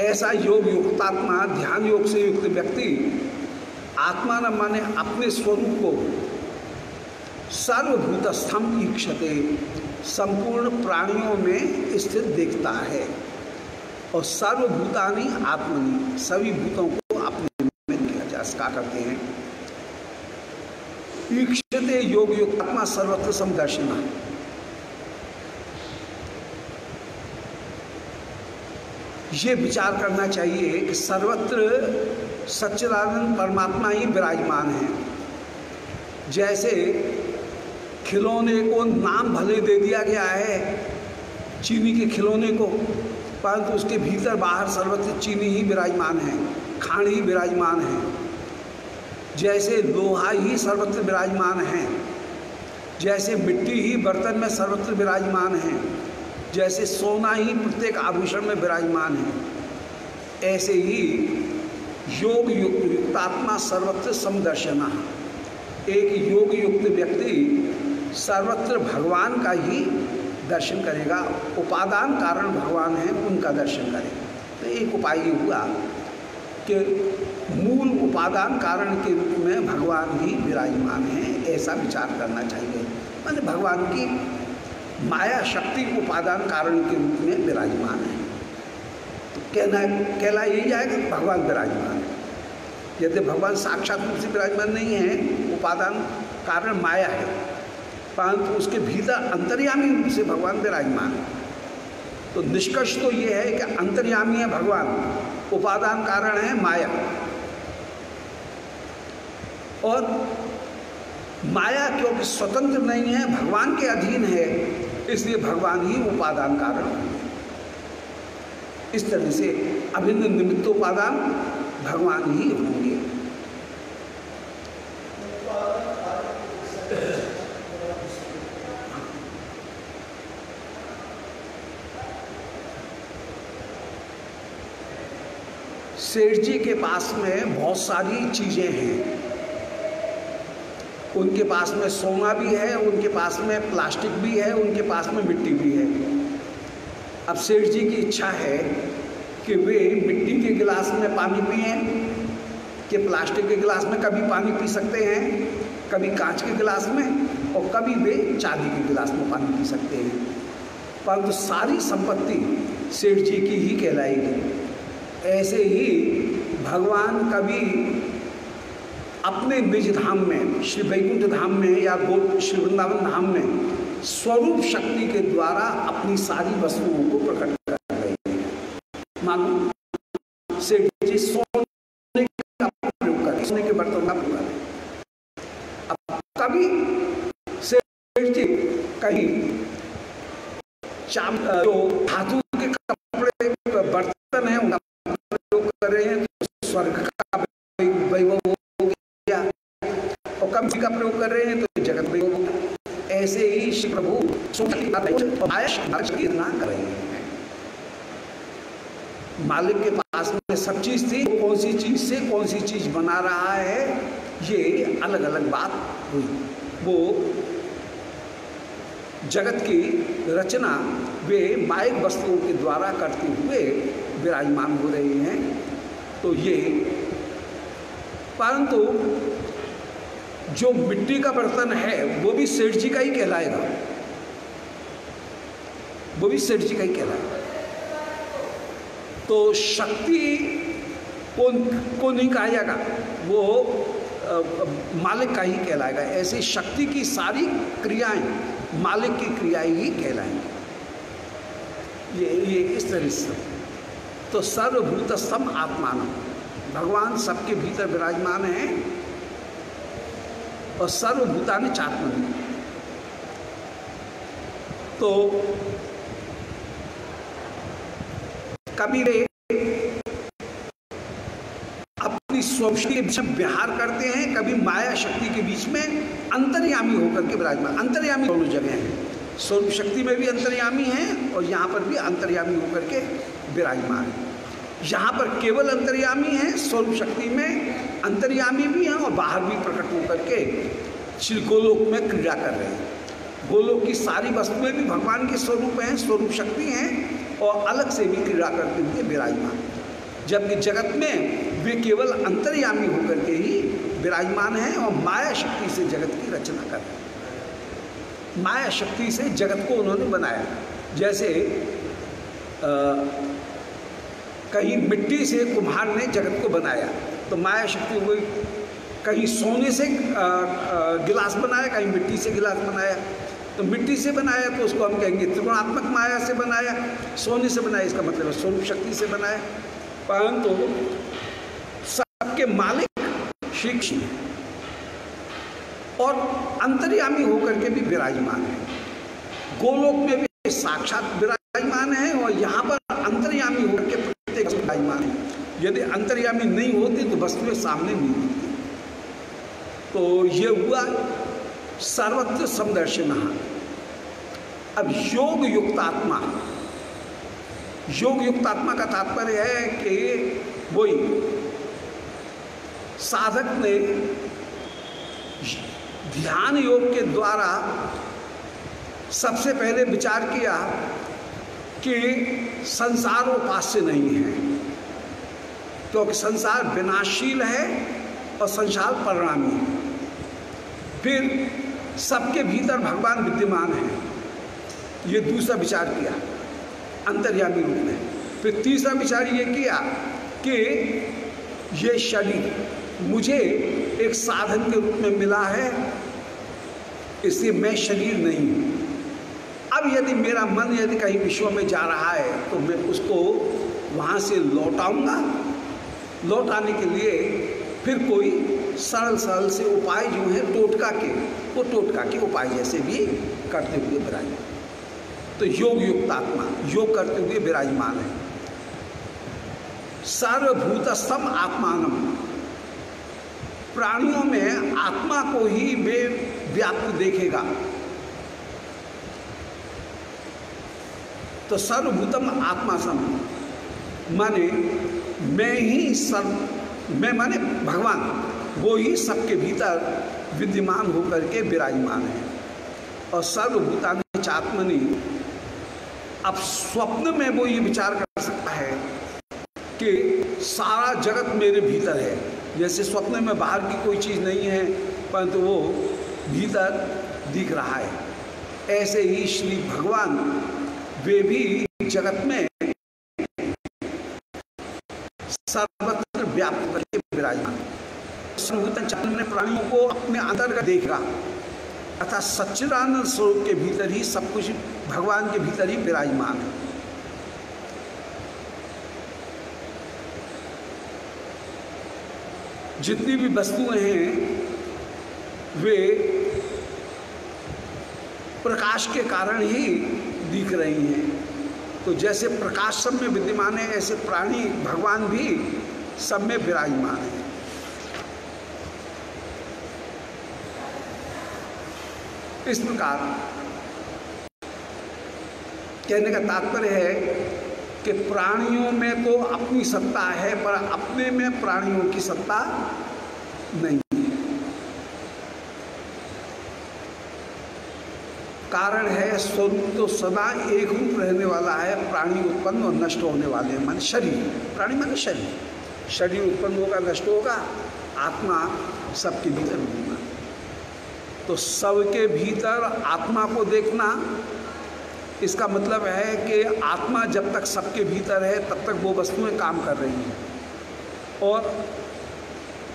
ऐसा योग युक्तात्मा, ध्यान योग से युक्त व्यक्ति, आत्मा न माने अपने स्वरूप को। सर्वभूत सर्वभूतस्थम ईक्षते, संपूर्ण प्राणियों में स्थित देखता है। और सर्वभूतानी आत्मनि, सभी भूतों को का करते हैं। ईक्षते योग युक्तात्मा सर्वत्र समदर्शना। ये विचार करना चाहिए कि सर्वत्र सच्चिदानंद परमात्मा ही विराजमान है। जैसे खिलौने को नाम भले दे दिया गया है, चीनी के खिलौने को, परंतु उसके भीतर बाहर सर्वत्र चीनी ही विराजमान है खाण ही विराजमान है। जैसे लोहा ही सर्वत्र विराजमान है, जैसे मिट्टी ही बर्तन में सर्वत्र विराजमान है जैसे सोना ही प्रत्येक आभूषण में विराजमान है। ऐसे ही योग युक्त युक्तात्मा सर्वत्र समदर्शना। एक योग युक्त व्यक्ति सर्वत्र भगवान का ही दर्शन करेगा। उपादान कारण भगवान है, उनका दर्शन करेगा तो एक उपाय ये हुआ कि मूल उपादान कारण के रूप में भगवान ही विराजमान है, ऐसा विचार करना चाहिए। मतलब भगवान की माया शक्ति उपादान कारण के रूप में विराजमान है। तो कहना कहला यही जाएगा, भगवान विराजमान है। यदि भगवान साक्षात रूप से विराजमान नहीं है, उपादान कारण माया है। परंतु उसके भीतर अंतर्यामी रूप से भगवान विराजमान है। तो निष्कर्ष तो ये है कि अंतर्यामी है भगवान, उपादान कारण है माया। और माया क्योंकि स्वतंत्र नहीं है, भगवान के अधीन है इसलिए भगवान ही उपादान कारण। इस तरह से अभिन्न निमित्त उपादान भगवान ही होंगे। सेठ जी के पास में बहुत सारी चीज़ें हैं। उनके पास में सोना भी है, उनके पास में प्लास्टिक भी है, उनके पास में मिट्टी भी है। अब सेठ जी की इच्छा है कि वे मिट्टी के गिलास में पानी पिए, कि प्लास्टिक के गिलास में कभी पानी पी सकते हैं, कभी कांच के गिलास में, और कभी वे चांदी के गिलास में पानी पी सकते हैं। परंतु सारी संपत्ति सेठ जी की ही कहलाएगी। ऐसे ही भगवान कभी अपने निज धाम में, श्री वैकुंठ धाम में या गो श्री वृंदावन धाम में स्वरूप शक्ति के द्वारा अपनी सारी वस्तुओं को प्रकट कर रहे हैं। मानो सेठ जी, सोने का प्रयोग करें सोने के बर्तन का प्रयोग अब कभी सेठ जी कहीं चाम जो धातु के कपड़े बर्तन है उनका प्रयोग कर रहे हैं तो स्वर्ग का वैभव हो गया और कभी का प्रयोग कर रहे हैं तो जगत वैभव ऐसे ही श्री प्रभु रहे हैं मालिक के पास में सब चीज़ थी, कौन सी चीज़ से कौन सी चीज़ बना रहा है, ये अलग अलग बात हुई। वो जगत की रचना वे माइक वस्तुओं के द्वारा करते हुए विराजमान हो रहे हैं। तो ये, परंतु जो मिट्टी का बर्तन है, वो भी सेठ जी का ही कहलाएगा। वो भी सेठ जी का ही कहलाएगा तो शक्ति को को नहीं कहा जाएगा, वो मालिक का ही कहलाएगा। ऐसी शक्ति की सारी क्रियाएँ मालिक की क्रियाएँ ही कहलाएँगी। ये ये इस तरह से। तो सर्वभूत सम आत्मान भगवान सबके भीतर विराजमान है और सर्वभूतानि चात्मनि। तो कभी वे अपनी स्वशक्ति के बीच में विहार करते हैं, कभी माया शक्ति के बीच में अंतर्यामी होकर के विराजमान। अंतर्यामी दोनों जगह हैं। स्वरूप शक्ति में भी अंतर्यामी हैं और यहाँ पर भी अंतर्यामी होकर के विराजमान है। यहाँ पर केवल अंतर्यामी है, स्वरूप शक्ति में अंतर्यामी भी हैं और बाहर भी प्रकट होकर के श्री में क्रीड़ा कर रहे हैं। गोलोक की सारी वस्तुएँ भी भगवान के स्वरूप हैं, स्वरूप शक्ति हैं। और अलग से भी क्रीड़ा करते हुए विराजमान। जबकि जगत में वे केवल अंतर्यामी होकर के ही विराजमान हैं और माया शक्ति से जगत की रचना कर माया शक्ति से जगत को उन्होंने बनाया। जैसे आ, कहीं मिट्टी से कुम्हार ने जगत को बनाया तो माया शक्ति हो गई कहीं सोने से गिलास बनाया कहीं मिट्टी से गिलास बनाया। तो मिट्टी से बनाया तो उसको हम कहेंगे त्रिगुणात्मक माया से बनाया सोने से बनाया, इसका मतलब है स्वरूप शक्ति से बनाया। परंतु सबके मालिक श्री कृष्ण और अंतर्यामी होकर के भी विराजमान है। गोलोक में भी साक्षात विराजमान है और यहाँ पर अंतर्यामी होकर के प्रत्येक विराजमान है। यदि अंतर्यामी नहीं होती तो वस्तुएँ सामने नहीं होती। तो ये हुआ सर्वत्र समदर्शन। अब योग युक्तात्मा योग युक्त आत्मा का तात्पर्य है कि वही साधक ने ध्यान योग के द्वारा सबसे पहले विचार किया कि संसार उपास्य नहीं है, क्योंकि तो संसार विनाशील है और संसार परिणामी है। फिर सबके भीतर भगवान विद्यमान है। ये दूसरा विचार किया, अंतर्यामी रूप में। फिर तीसरा विचार ये किया कि ये शरीर मुझे एक साधन के रूप में मिला है, इसलिए मैं शरीर नहीं हूँ। अब यदि मेरा मन यदि कहीं विश्व में जा रहा है तो मैं उसको वहाँ से लौटाऊँगा। लौटाने के लिए फिर कोई सरल सरल से उपाय जो है, टोटका के, वो टोटका के उपाय जैसे भी करते हुए विराजमान तो योग युक्त आत्मा, योग करते हुए विराजमान है। सर्वभूत सम आत्मान प्राणियों में आत्मा को ही वे व्याप्त देखेगा। तो सर्वभूतम आत्मा सम। माने मैं ही सर्व, मैं माने भगवान, वो ही सबके भीतर विद्यमान होकर के विराजमान है। और सर्वभूता चात्मनि अब स्वप्न में वो ये विचार कर सकता है कि सारा जगत मेरे भीतर है। जैसे स्वप्न में बाहर की कोई चीज़ नहीं है, परंतु तो वो भीतर दिख रहा है। ऐसे ही श्री भगवान, वे भी जगत में सर्वत्र व्याप्त करके विराजमान। चंद्र ने प्राणियों को अपने अंतर्गत देखा। अर्थात सच्चिदानंद स्वरूप के भीतर ही सब कुछ भगवान के भीतर ही विराजमान है। जितनी भी वस्तुएँ हैं, वे प्रकाश के कारण ही दिख रही हैं। तो जैसे प्रकाश सब में विद्यमान है, ऐसे प्राणी भगवान भी सब में विराजमान है। इस प्रकार। कहने का तात्पर्य है कि प्राणियों में तो अपनी सत्ता है, पर अपने में प्राणियों की सत्ता नहीं है। कारण है स्वरूप तो सदा एक रूप रहने वाला है, प्राणी उत्पन्न और नष्ट होने वाले हैं, मान शरीर। प्राणी मान शरीर। शरीर उत्पन्न होगा, नष्ट होगा, आत्मा सबके भीतर विद्यमान तो सबके भीतर आत्मा को देखना, इसका मतलब है कि आत्मा जब तक सबके भीतर है, तब तक वो वस्तुएँ काम कर रही हैं। और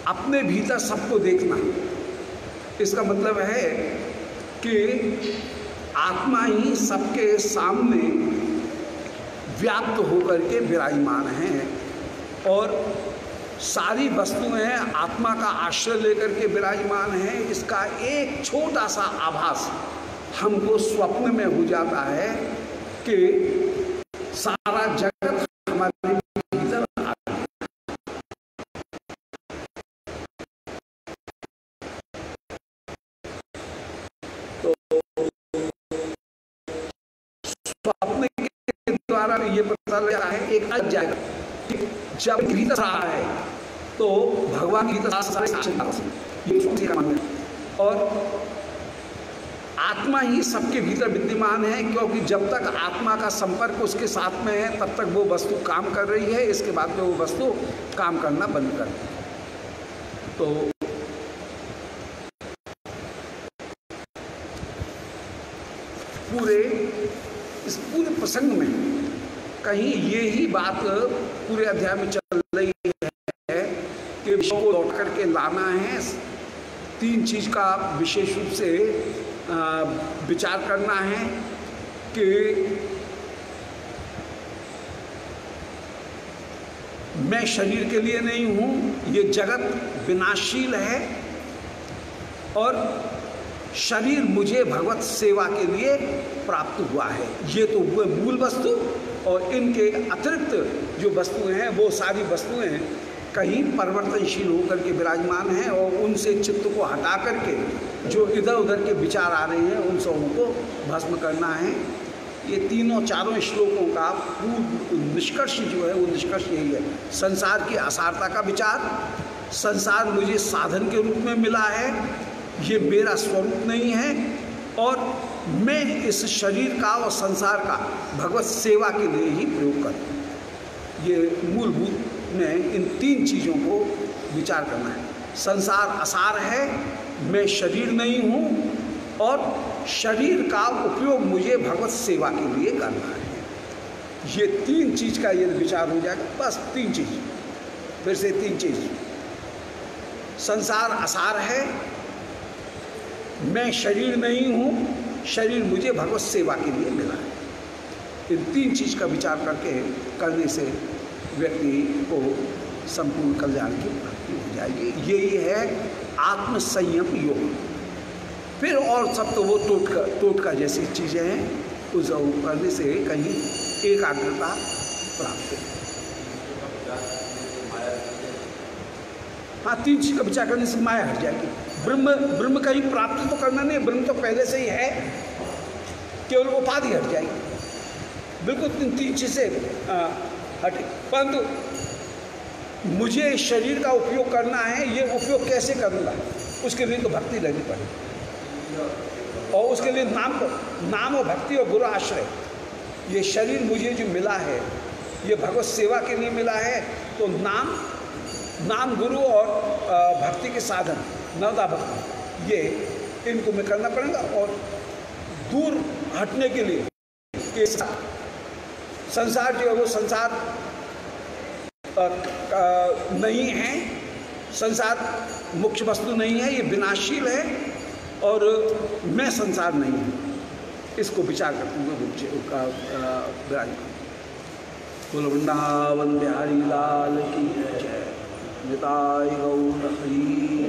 अपने भीतर सबको देखना, इसका मतलब है कि आत्मा ही सबके सामने व्याप्त होकर के विराजमान हैं। और सारी वस्तुएँ आत्मा का आश्रय लेकर के विराजमान हैं, इसका एक छोटा सा आभास हमको स्वप्न में हो जाता है कि सारा जगत हमारे तो स्वप्न के द्वारा ये पता लगा है, एक अज जाएगा जब भीतर रहा है तो भगवान की और आत्मा ही सबके भीतर विद्यमान है, क्योंकि जब तक आत्मा का संपर्क उसके साथ में है, तब तक वो वस्तु काम कर रही है, इसके बाद में वो वस्तु काम करना बंद कर तो पूरे, इस पूरे प्रसंग में कहीं ये ही बात पूरे अध्याय में चल रही है कि विश्व को लौट करके लाना है। तीन चीज़ का विशेष रूप से विचार करना है कि मैं शरीर के लिए नहीं हूँ, ये जगत विनाशील है और शरीर मुझे भगवत सेवा के लिए प्राप्त हुआ है। ये तो हुए मूल वस्तु और इनके अतिरिक्त जो वस्तुएँ हैं, वो सारी वस्तुएँ कहीं परिवर्तनशील होकर के विराजमान हैं और उनसे चित्त को हटा करके जो इधर उधर के विचार आ रहे हैं, उन सबों को भस्म करना है। ये तीनों चारों श्लोकों का पूर्व निष्कर्ष जो है, वो निष्कर्ष यही है। संसार की असारता का विचार, संसार मुझे साधन के रूप में मिला है, ये मेरा स्वरूप नहीं है और मैं इस शरीर का और संसार का भगवत सेवा के लिए ही प्रयोग करूँ ये मूलभूत में इन तीन चीज़ों को विचार करना है। संसार असार है, मैं शरीर नहीं हूँ, और शरीर का उपयोग मुझे भगवत सेवा के लिए करना है। ये तीन चीज़ का यदि विचार हो जाएगा बस तीन चीज़। फिर से तीन चीज़। संसार असार है, मैं शरीर नहीं हूँ शरीर मुझे भगवत सेवा के लिए मिला है। इन तीन चीज़ का विचार करके करने से व्यक्ति को संपूर्ण कल्याण की प्राप्ति हो जाएगी। यही है आत्मसंयम योग। फिर और सब तो वो टोटका टोटका जैसी चीज़ें हैं, उस करने से कहीं एकाग्रता प्राप्त है। हाँ तीन चीज़ का विचार करने से माया हट जाएगी। ब्रह्म ब्रह्म का ही प्राप्त तो करना नहीं, ब्रह्म तो पहले से ही है केवल उपाधि हट जाएगी। बिल्कुल तीन तीन चीज़ें हटे। परंतु मुझे शरीर का उपयोग करना है, ये उपयोग कैसे करूँगा? उसके लिए तो भक्ति लगनी पड़ेगी। और उसके लिए नाम नाम और भक्ति और गुरु आश्रय। ये शरीर मुझे जो मिला है, ये भगवत सेवा के लिए मिला है तो नाम नाम गुरु और भक्ति के साधन, नवदा भक्ति, ये इनको मैं करना पड़ेगा और दूर हटने के लिए कि संसार जो है वो संसार नहीं है, संसार मुख्य वस्तु नहीं है, ये विनाशील है और मैं संसार नहीं हूँ। इसको विचार करते हुए का बोल, वृंदावन बिहारी लाल की जय। निताय गौर हरी